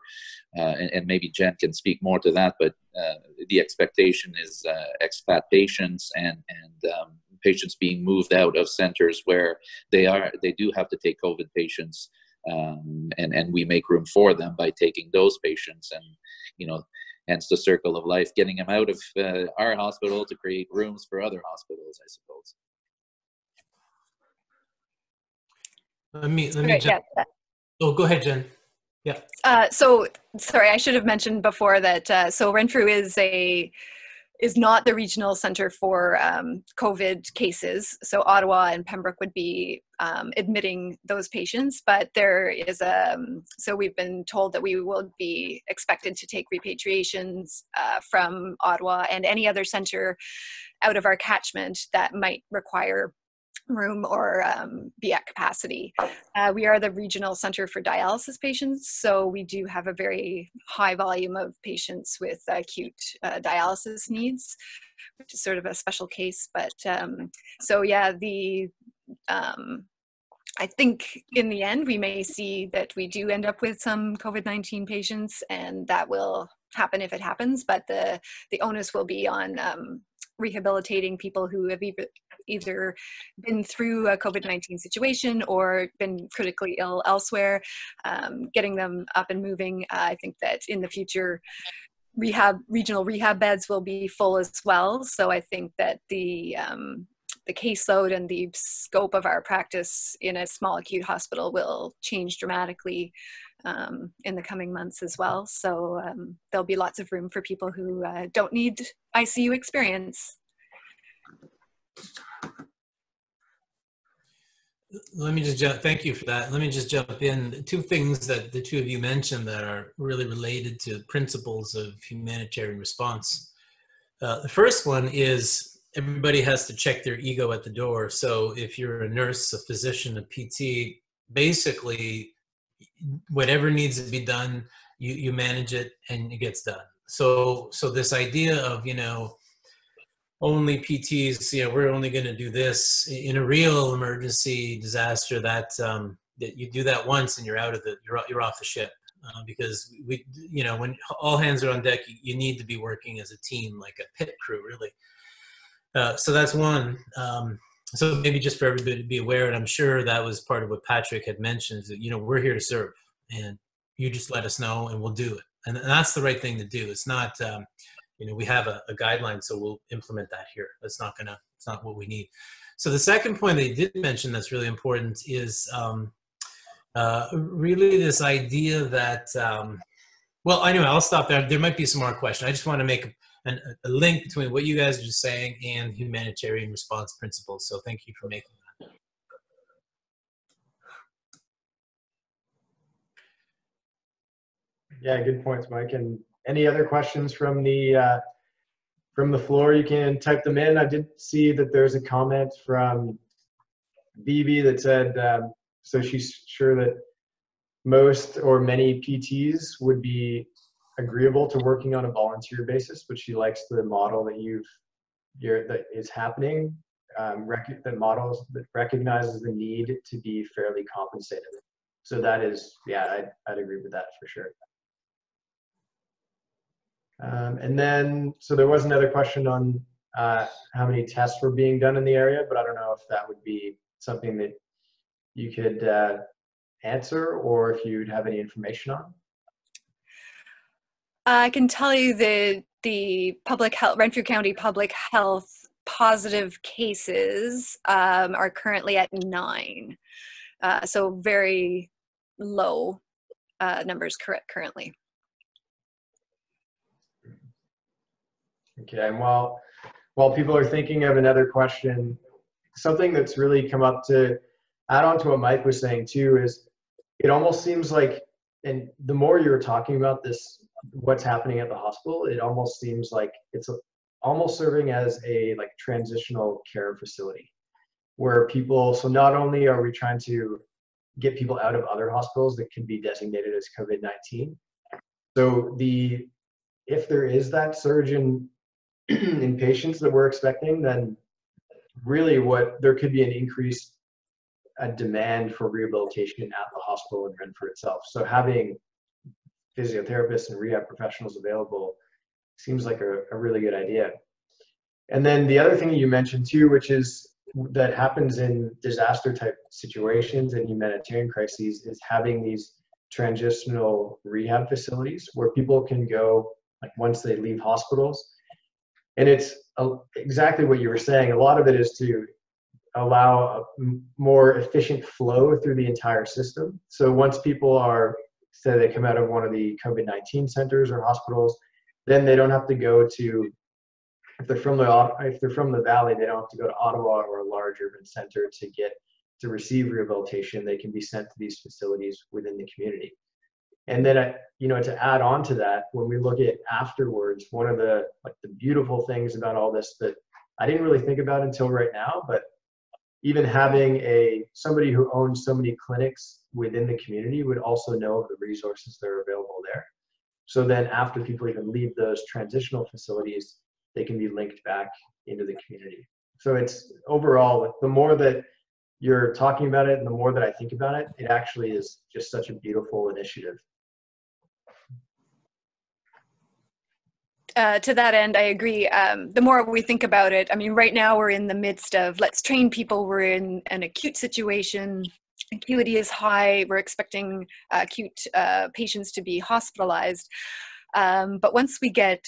uh, and, and, maybe Jen can speak more to that, but uh, the expectation is uh, repat patients and and um, patients being moved out of centers where they are they do have to take COVID patients. Um, and and we make room for them by taking those patients and you know hence the circle of life, getting them out of uh, our hospital to create rooms for other hospitals, I suppose. Let me, let me, okay, yeah. oh, go ahead, Jen. Yeah. Uh, so, sorry, I should have mentioned before that, uh, so Renfrew is a, is not the regional center for um, COVID cases. So Ottawa and Pembroke would be um, admitting those patients, but there is a, um, so we've been told that we will be expected to take repatriations uh, from Ottawa and any other center out of our catchment that might require room or um, be at capacity. Uh, we are the regional center for dialysis patients, so we do have a very high volume of patients with acute uh, dialysis needs, which is sort of a special case. But um, so yeah, the um, I think in the end we may see that we do end up with some COVID-19 patients, and that will happen if it happens. But the the onus will be on um, rehabilitating people who have either, either been through a COVID 19 situation or been critically ill elsewhere, um, getting them up and moving. Uh, I think that in the future, rehab regional rehab beds will be full as well. So I think that the um, the caseload and the scope of our practice in a small acute hospital will change dramatically um, in the coming months as well. So um, there'll be lots of room for people who uh, don't need ICU experience. Let me just jump, thank you for that. Let me just jump in. Two things that the two of you mentioned that are really related to principles of humanitarian response. Uh, the first one is everybody has to check their ego at the door. So if you're a nurse, a physician, a PT, basically whatever needs to be done, you, you manage it and it gets done. So, so this idea of, you know, only PTs, know, we're only going to do this in a real emergency disaster that, um, that you do that once and you're out of the, you're, you're off the ship. Uh, because we, you know, when all hands are on deck, you, you, need to be working as a team, like a pit crew, really. Uh, so that's one. Um, so maybe just for everybody to be aware, and I'm sure that was part of what Patrick had mentioned, is that, you know, we're here to serve and you just let us know and we'll do it. And, that's the right thing to do. It's not, um, you know, we have a, a, guideline, so we'll implement that here. That's not gonna, it's not what we need. So the second point they did mention that's really important is um, uh, really this idea that, um, well, anyway, I'll stop there. There might be some more questions. I just want to make an, a link between what you guys are just saying and humanitarian response principles. So thank you for making that. Yeah, good points, Mike. And any other questions from the uh, from the floor? You can type them in. I did see that there's a comment from Bibi that said um, so she's sure that most or many PTs would be agreeable to working on a volunteer basis, but she likes the model that you've you're, that is happening. Um, rec- that models that recognizes the need to be fairly compensated. So that is, yeah, I'd, I'd agree with that for sure. Um, and then, so there was another question on uh, how many tests were being done in the area, but I don't know if that would be something that you could uh, answer or if you'd have any information on. I can tell you that the public health, Renfrew County Public Health positive cases um, are currently at nine. Uh, so very low uh, numbers correct currently. Okay, and while while people are thinking of another question, something that's really come up to add on to what Mike was saying too is it almost seems like, and the more you're talking about this what's happening at the hospital, it almost seems like it's a, almost serving as a like transitional care facility. where people, so not only are we trying to get people out of other hospitals that can be designated as COVID 19, so the if there is that surge in in patients that we're expecting, then really what there could be an increase a demand for rehabilitation at the hospital in Renfrew itself. So having physiotherapists and rehab professionals available seems like a, a really good idea. And then the other thing you mentioned too, which is that happens in disaster type situations and humanitarian crises, is having these transitional rehab facilities where people can go like once they leave hospitals. And it's exactly what you were saying. A lot of it is to allow more efficient flow through the entire system. So once people are, say they come out of one of the COVID-19 centers or hospitals, then they don't have to go to, if they're from the, if they're from the Valley, they don't have to go to Ottawa or a large urban center to get, to receive rehabilitation. They can be sent to these facilities within the community. And then, I, you know, to add on to that, when we look at afterwards, one of the like the beautiful things about all this that I didn't really think about until right now, but even having a somebody who owns so many clinics within the community would also know of the resources that are available there. So then after people even leave those transitional facilities, they can be linked back into the community. So it's overall, the more that you're talking about it and the more that I think about it, it actually is just such a beautiful initiative. Uh, to that end, I agree. Um, the more we think about it, I mean, right now we're in the midst of let's train people. We're in an acute situation. Acuity is high. We're expecting uh, acute uh, patients to be hospitalized. Um, but once we get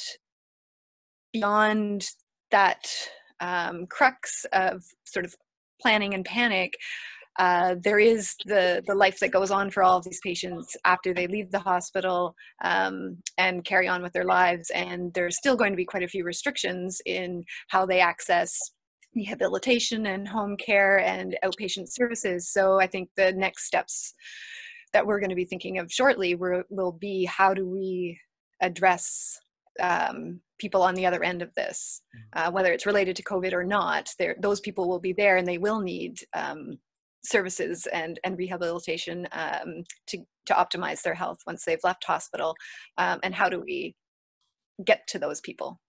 beyond that um, crux of sort of planning and panic, uh, there is the the life that goes on for all of these patients after they leave the hospital um, and carry on with their lives. And there's still going to be quite a few restrictions in how they access rehabilitation and home care and outpatient services. So I think the next steps that we're going to be thinking of shortly will be how do we address um, people on the other end of this, mm-hmm. uh, whether it's related to COVID or not. Those people will be there and they will need um, services and, and rehabilitation um, to, to optimize their health once they've left hospital? Um, and how do we get to those people?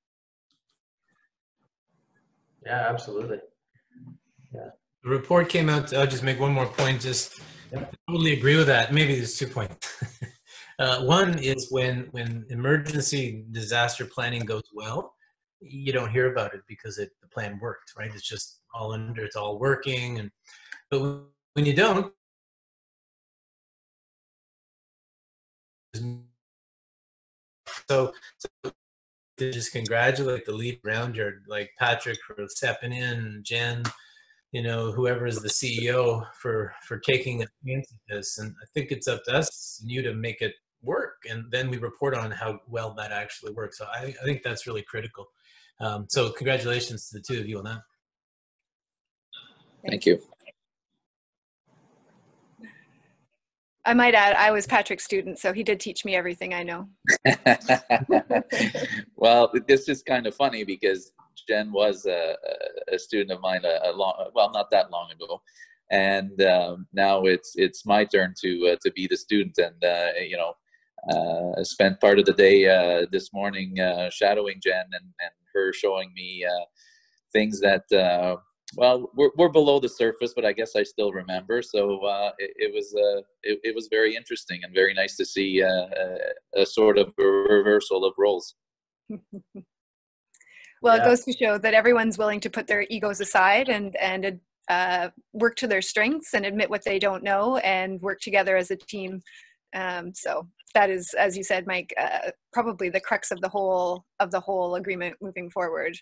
Yeah, absolutely. Yeah. The report came out, I'll just make one more point, just yeah. totally agree with that. Maybe there's two points. uh, one is when, when emergency disaster planning goes well, you don't hear about it because it, the plan worked, right? It's just all under, it's all working. And but when you don't, so, so to just congratulate the lead around here, like Patrick for stepping in, Jen, you know, whoever is the CEO for for taking a chance at this. And I think it's up to us and you to make it work, and then we report on how well that actually works. So I, I think that's really critical. Um, so congratulations to the two of you on that. Thank you. I might add, I was Patrick's student, so he did teach me everything I know. well, this is kind of funny because Jen was a, a student of mine a, a, long, well, not that long ago, and um, now it's it's my turn to uh, to be the student, and uh, you know, uh, I spent part of the day uh, this morning uh, shadowing Jen and, and her showing me uh, things that well we're, we're below the surface but i guess i still remember. So uh, it, it, was uh, it, it, was very interesting and very nice to see uh, a, a, sort of a reversal of roles. Well yeah. it goes to show that everyone's willing to put their egos aside and and uh, work to their strengths and admit what they don't know and work together as a team. Um, so that is as you said mike uh, probably the crux of the whole of the whole agreement moving forward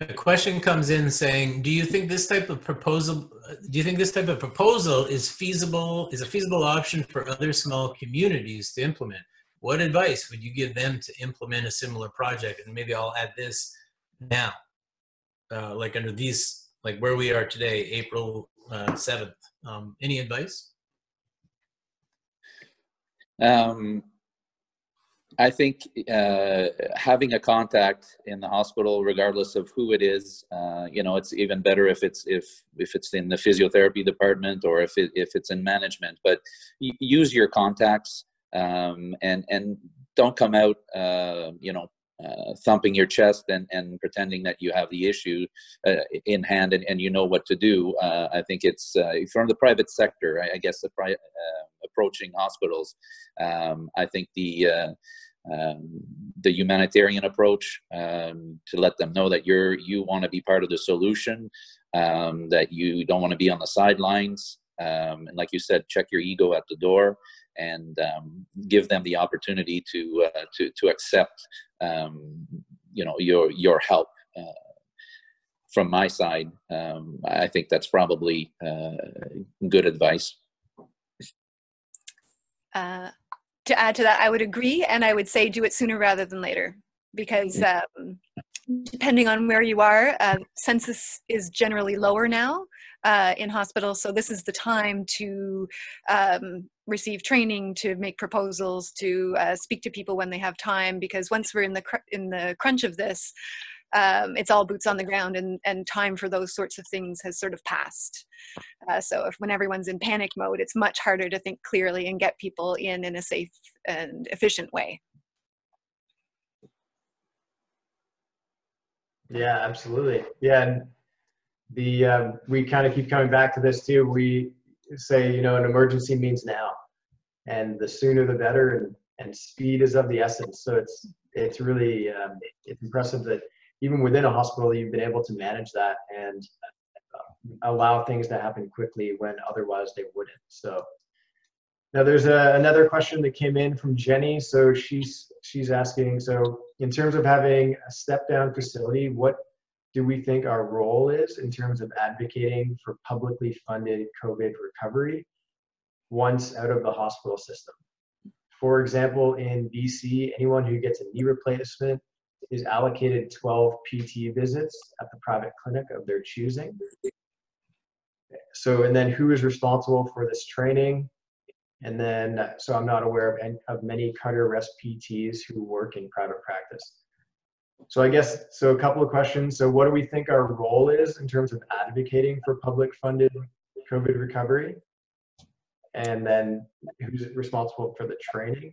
a question comes in saying, do you think this type of proposal, do you think this type of proposal is feasible, is a feasible option for other small communities to implement? What advice would you give them to implement a similar project? And maybe I'll add this now, uh, like under these, like where we are today, April uh, 7th. Um, any advice? Um, I think uh, having a contact in the hospital, regardless of who it is, uh, you know, it's even better if it's if if it's in the physiotherapy department or if it, if it's in management. But use your contacts um, and and don't come out, uh, you know, uh, thumping your chest and, and pretending that you have the issue uh, in hand and, and you know what to do. Uh, I think it's from the private sector, I, I guess, the pri- uh, approaching hospitals. Um, I think the uh, um, the humanitarian approach um, to let them know that you're you want to be part of the solution, um, that you don't want to be on the sidelines, um, and like you said, check your ego at the door and um, give them the opportunity to uh, to to accept um, you know your your help uh, from my side i think that's probably uh, good advice uh, to add to that i would agree and i would say do it sooner rather than later because um, depending on where you are uh, census is generally lower now uh, in hospitals. So this is the time to um, receive training, to make proposals, to uh, speak to people when they have time. Because once we're in the cr- in the crunch of this, um, it's all boots on the ground, and and time for those sorts of things has sort of passed. Uh, so if when everyone's in panic mode, it's much harder to think clearly and get people in in a safe and efficient way. Yeah, absolutely. Yeah, and the um, we kind of keep coming back to this too. We say you know an emergency means now, and the sooner the better, and and speed is of the essence. So it's it's really um, it's impressive that even within a hospital you've been able to manage that and uh, allow things to happen quickly when otherwise they wouldn't. So now there's a, another question that came in from Jenny. So she's she's asking, so in terms of having a step down facility, what do we think our role is in terms of advocating for publicly funded COVID recovery once out of the hospital system? For example, in BC, anyone who gets a knee replacement is allocated 12 PT visits at the private clinic of their choosing. So, and then who is responsible for this training? And then, so I'm not aware of, of many cardio PTs who work in private practice. So I guess, so a couple of questions. So what do we think our role is in terms of advocating for public funded COVID recovery? And then who's responsible for the training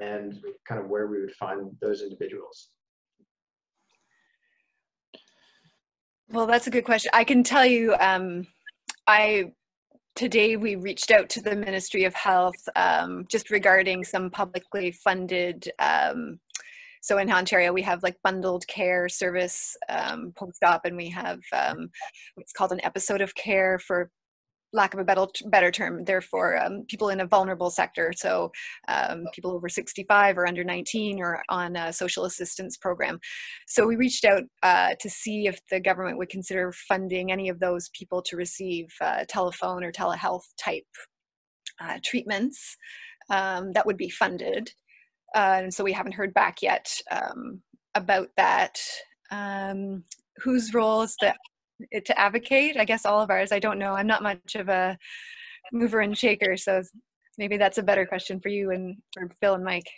and kind of where we would find those individuals? Well, that's a good question. I can tell you, um, I today we reached out to the Ministry of Health um, just regarding some publicly funded um, so in Ontario, we have like bundled care service um, post-op, and we have um, what's called an episode of care for lack of a better, better term, therefore um, people in a vulnerable sector. So um, people over 65 or under 19 or on a social assistance program. So we reached out uh, to see if the government would consider funding any of those people to receive uh, telephone or telehealth type uh, treatments um, that would be funded. Uh, and so we haven't heard back yet um, about that. Um, whose role is that to advocate? I guess all of ours. I don't know. I'm not much of a mover and shaker, so maybe that's a better question for you and for Phil and Mike.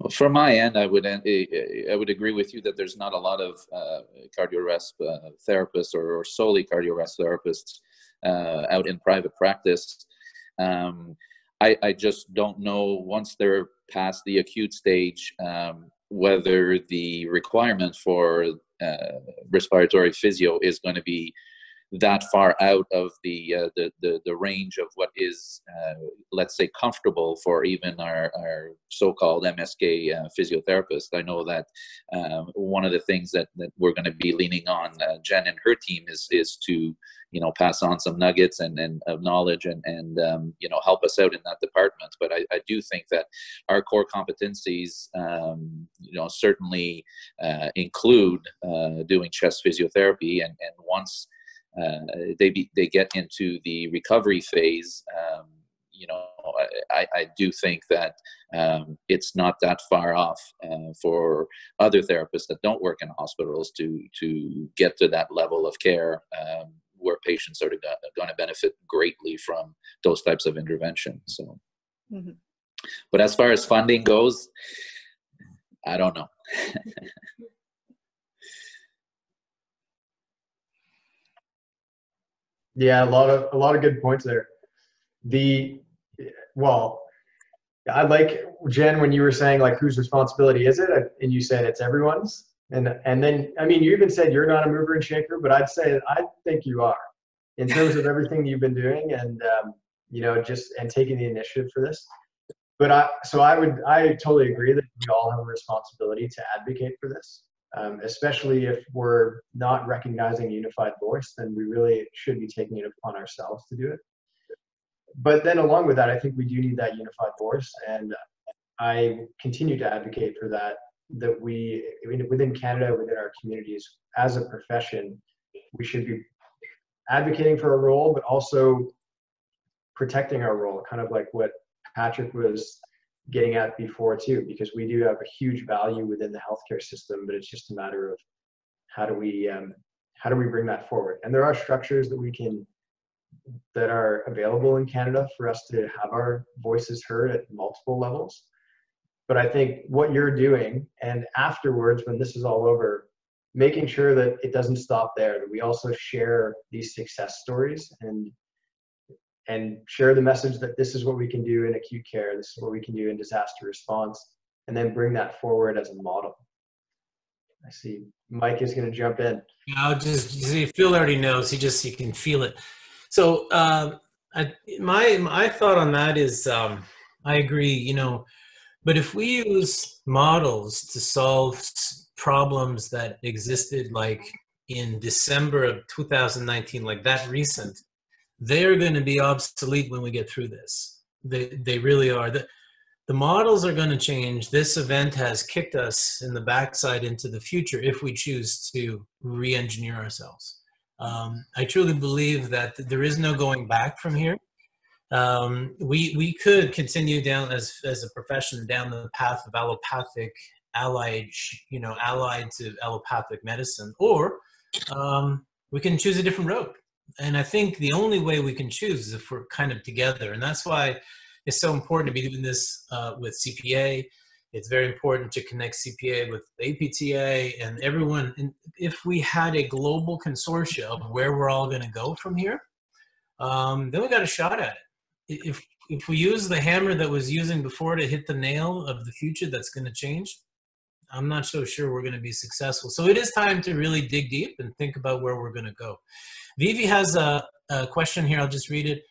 Well, from my end, I would I would agree with you that there's not a lot of uh, cardio arrest uh, therapists or, or, solely cardio arrest therapists uh, out in private practice. Um, I, I just don't know once they're past the acute stage um, whether the requirement for uh, respiratory physio is going to be that far out of the uh, the, the, the range of what is uh, let's say comfortable for even our, our so-called MSK uh, physiotherapists. I know that um, one of the things that, that we're going to be leaning on uh, Jen and her team is is to you know pass on some nuggets and, and of knowledge and and um, you know help us out in that department. But I, I do think that our core competencies um, you know certainly uh, include uh, doing chest physiotherapy and and once uh, they be, they get into the recovery phase. Um, you know, I, I do think that um, it's not that far off uh, for other therapists that don't work in hospitals to to get to that level of care um, where patients are going to benefit greatly from those types of interventions. So. Mm-hmm. but as far as funding goes, I don't know. Yeah, a lot of a lot of good points there. The well, I like Jen when you were saying like whose responsibility is it, and you said it's everyone's. And and then I mean you even said you're not a mover and shaker, but I'd say I think you are in terms of everything you've been doing and um, you know just and taking the initiative for this. But I so I would I totally agree that we all have a responsibility to advocate for this um, especially if we're not recognizing a unified voice, then we really should be taking it upon ourselves to do it. But then along with that, I think we do need that unified voice, and I continue to advocate for that. That we, within Canada, within our communities, as a profession, we should be advocating for a role, but also protecting our role, kind of like what Patrick was getting at before too, because we do have a huge value within the healthcare system, but it's just a matter of how do we um, how do we bring that forward? And there are structures that we can that are available in Canada for us to have our voices heard at multiple levels. But I think what you're doing, and afterwards, when this is all over, making sure that it doesn't stop there, that we also share these success stories and and share the message that this is what we can do in acute care, this is what we can do in disaster response, and then bring that forward as a model. I see Mike is going to jump in. I'll just see Phil already knows. He just he can feel it. So um, I, my my thought on that is um, I agree. You know, but if we use models to solve problems that existed like in December of 2019, like that recent, they're going to be obsolete when we get through this. They, they really are. The, the models are going to change. This event has kicked us in the backside into the future if we choose to re engineer ourselves. Um, I truly believe that there is no going back from here. Um, we, we could continue down as, as a profession down the path of allopathic, allied, you know, allied to allopathic medicine, or um, we can choose a different road and I think the only way we can choose is if we're kind of together, and that's why it's so important to be doing this uh, with CPA. It's very important to connect CPA with APTA and everyone. And if we had a global consortia of where we're all going to go from here, um, then we got a shot at it. If if we use the hammer that was using before to hit the nail of the future that's going to change, I'm not so sure we're going to be successful. So it is time to really dig deep and think about where we're going to go. Vivi has a, a question here. I'll just read it.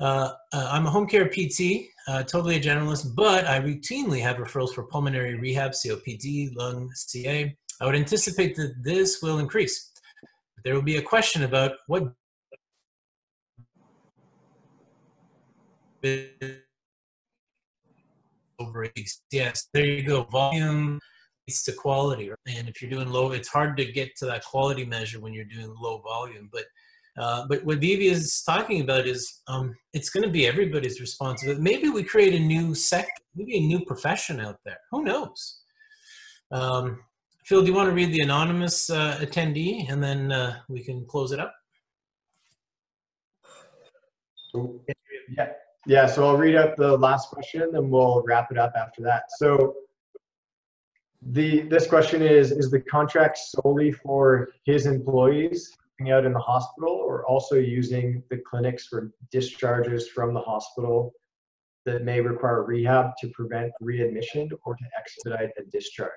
Uh, uh, I'm a home care PT, uh, totally a generalist, but I routinely have referrals for pulmonary rehab, COPD, lung, CA. I would anticipate that this will increase. There will be a question about what yes there you go volume leads to quality and if you're doing low it's hard to get to that quality measure when you're doing low volume but uh, but what Vivi is talking about is um, it's going to be everybody's responsibility. Maybe we create a new sector, maybe a new profession out there. Who knows? Um, Phil, do you want to read the anonymous uh, attendee and then uh, we can close it up? Yeah, yeah. So I'll read out the last question and we'll wrap it up after that. So the this question is: Is the contract solely for his employees out in the hospital or also using the clinics for discharges from the hospital that may require rehab to prevent readmission or to expedite a discharge.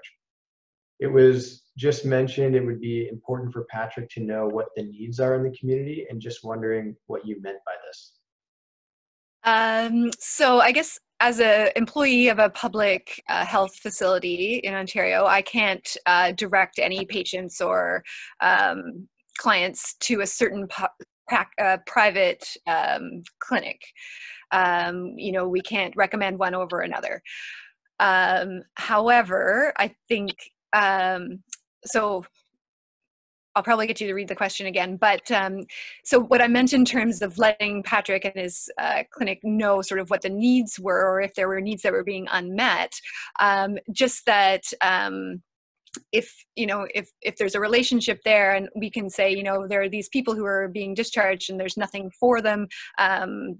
It was just mentioned it would be important for Patrick to know what the needs are in the community and just wondering what you meant by this. Um, so I guess as an employee of a public uh, health facility in Ontario, I can't uh, direct any patients or um, clients to a certain uh, private um, clinic. Um, you know, we can't recommend one over another. Um, however, I think um, so. I'll probably get you to read the question again, but um, so what I meant in terms of letting Patrick and his uh, clinic know sort of what the needs were, or if there were needs that were being unmet, um, just that um, if you know if if there's a relationship there and we can say you know there are these people who are being discharged and there's nothing for them um,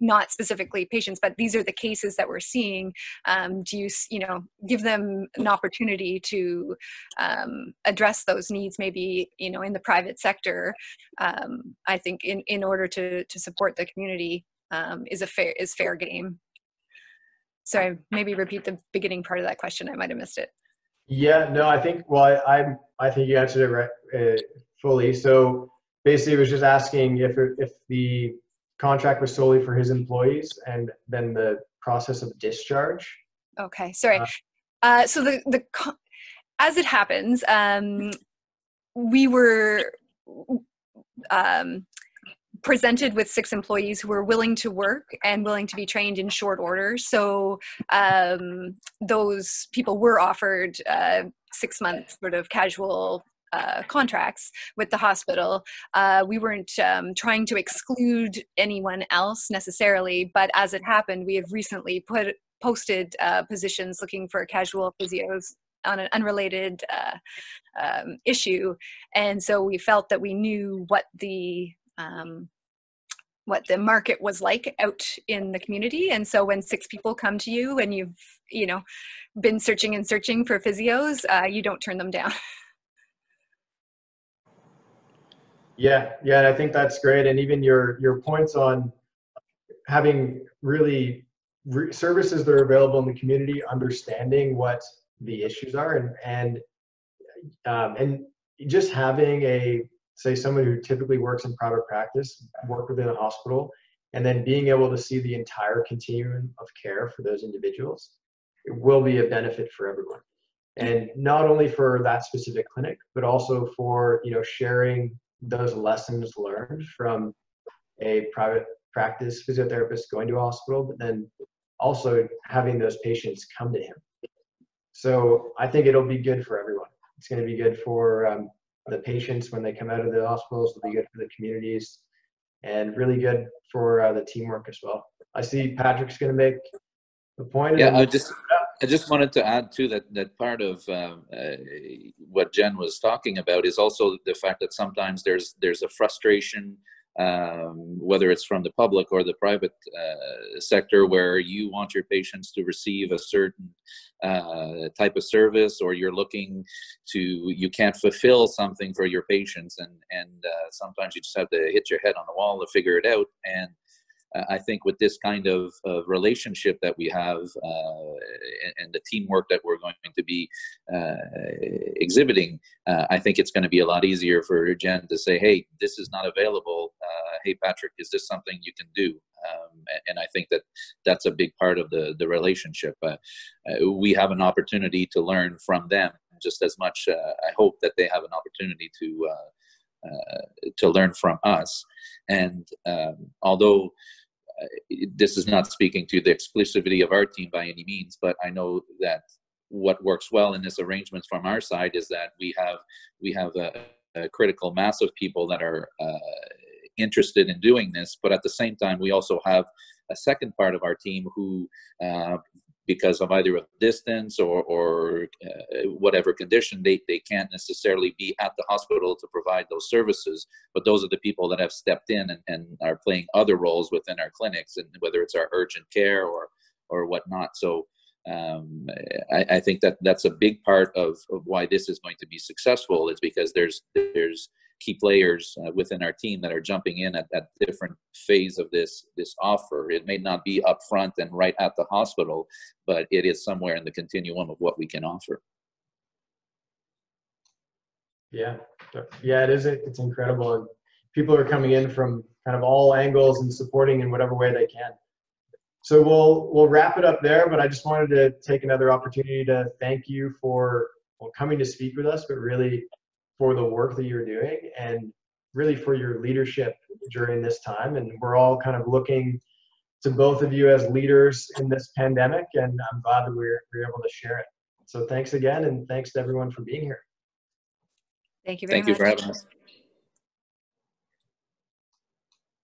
not specifically patients, but these are the cases that we're seeing. Um, do you, you know, give them an opportunity to um, address those needs, maybe, you know, in the private sector? Um, I think in, in order to, to support the community um, is a fair, is fair game. Sorry, maybe repeat the beginning part of that question. I might have missed it. Yeah, no, I think, well, I, I, I think you answered it right, uh, fully. So basically it was just asking if, if the contract was solely for his employees and then the process of discharge. Okay, sorry. Uh, uh, so the the as it happens, um, we were um, presented with six employees who were willing to work and willing to be trained in short order. So um, those people were offered uh, six months sort of casual uh, contracts with the hospital. Uh, we weren't um, trying to exclude anyone else necessarily, but as it happened, we have recently put posted uh, positions looking for casual physios on an unrelated uh, um, issue, and so we felt that we knew what the um, what the market was like out in the community. And so when six people come to you and you've you know been searching and searching for physios uh, you don't turn them down Yeah, yeah, and I think that's great. And even your your points on having really re- services that are available in the community, understanding what the issues are, and and um, and just having a say someone who typically works in private practice work within a hospital, and then being able to see the entire continuum of care for those individuals, it will be a benefit for everyone and not only for that specific clinic but also for you know sharing those lessons learned from a private practice physiotherapist going to a hospital, but then also having those patients come to him. So I think it'll be good for everyone. It's going to be good for um, the patients when they come out of the hospitals. It'll be good for the communities, and really good for uh, the teamwork as well. I see Patrick's going to make the point. Yeah, I just I just wanted to add too that that part of uh, uh, what Jen was talking about is also the fact that sometimes there's there's a frustration, um, whether it's from the public or the private uh, sector, where you want your patients to receive a certain uh, type of service, or you're looking to you can't fulfill something for your patients, and and uh, sometimes you just have to hit your head on the wall to figure it out. And I think with this kind of, of relationship that we have uh, and, and, the teamwork that we're going to be uh, exhibiting, uh, I think it's going to be a lot easier for Jen to say, "Hey, this is not available. Uh, hey, Patrick, is this something you can do?" Um, and I think that that's a big part of the the relationship. Uh, uh, we have an opportunity to learn from them just as much. I hope that they have an opportunity to. To learn from us, and um, although this is not speaking to the exclusivity of our team by any means, but I know that what works well in this arrangement from our side is that we have we have a, a critical mass of people that are uh, interested in doing this, but at the same time, we also have a second part of our team who uh, because of either a distance or, or uh, whatever condition, they, they can't necessarily be at the hospital to provide those services. But those are the people that have stepped in and, and are playing other roles within our clinics, and whether it's our urgent care or or whatnot. So um, I, I, think that that's a big part of, of why this is going to be successful is because there's there's key players uh, within our team that are jumping in at that different phase of this this offer. It may not be upfront and right at the hospital, but it is somewhere in the continuum of what we can offer. Yeah, yeah, it is. It's incredible, and people are coming in from kind of all angles and supporting in whatever way they can. So we'll we'll wrap it up there. But I just wanted to take another opportunity to thank you for well, coming to speak with us, but really for the work that you're doing and really for your leadership during this time. And we're all kind of looking to both of you as leaders in this pandemic, and I'm glad that we're, we're able to share it. So thanks again, and thanks to everyone for being here. Thank you very Thank much. you for having us.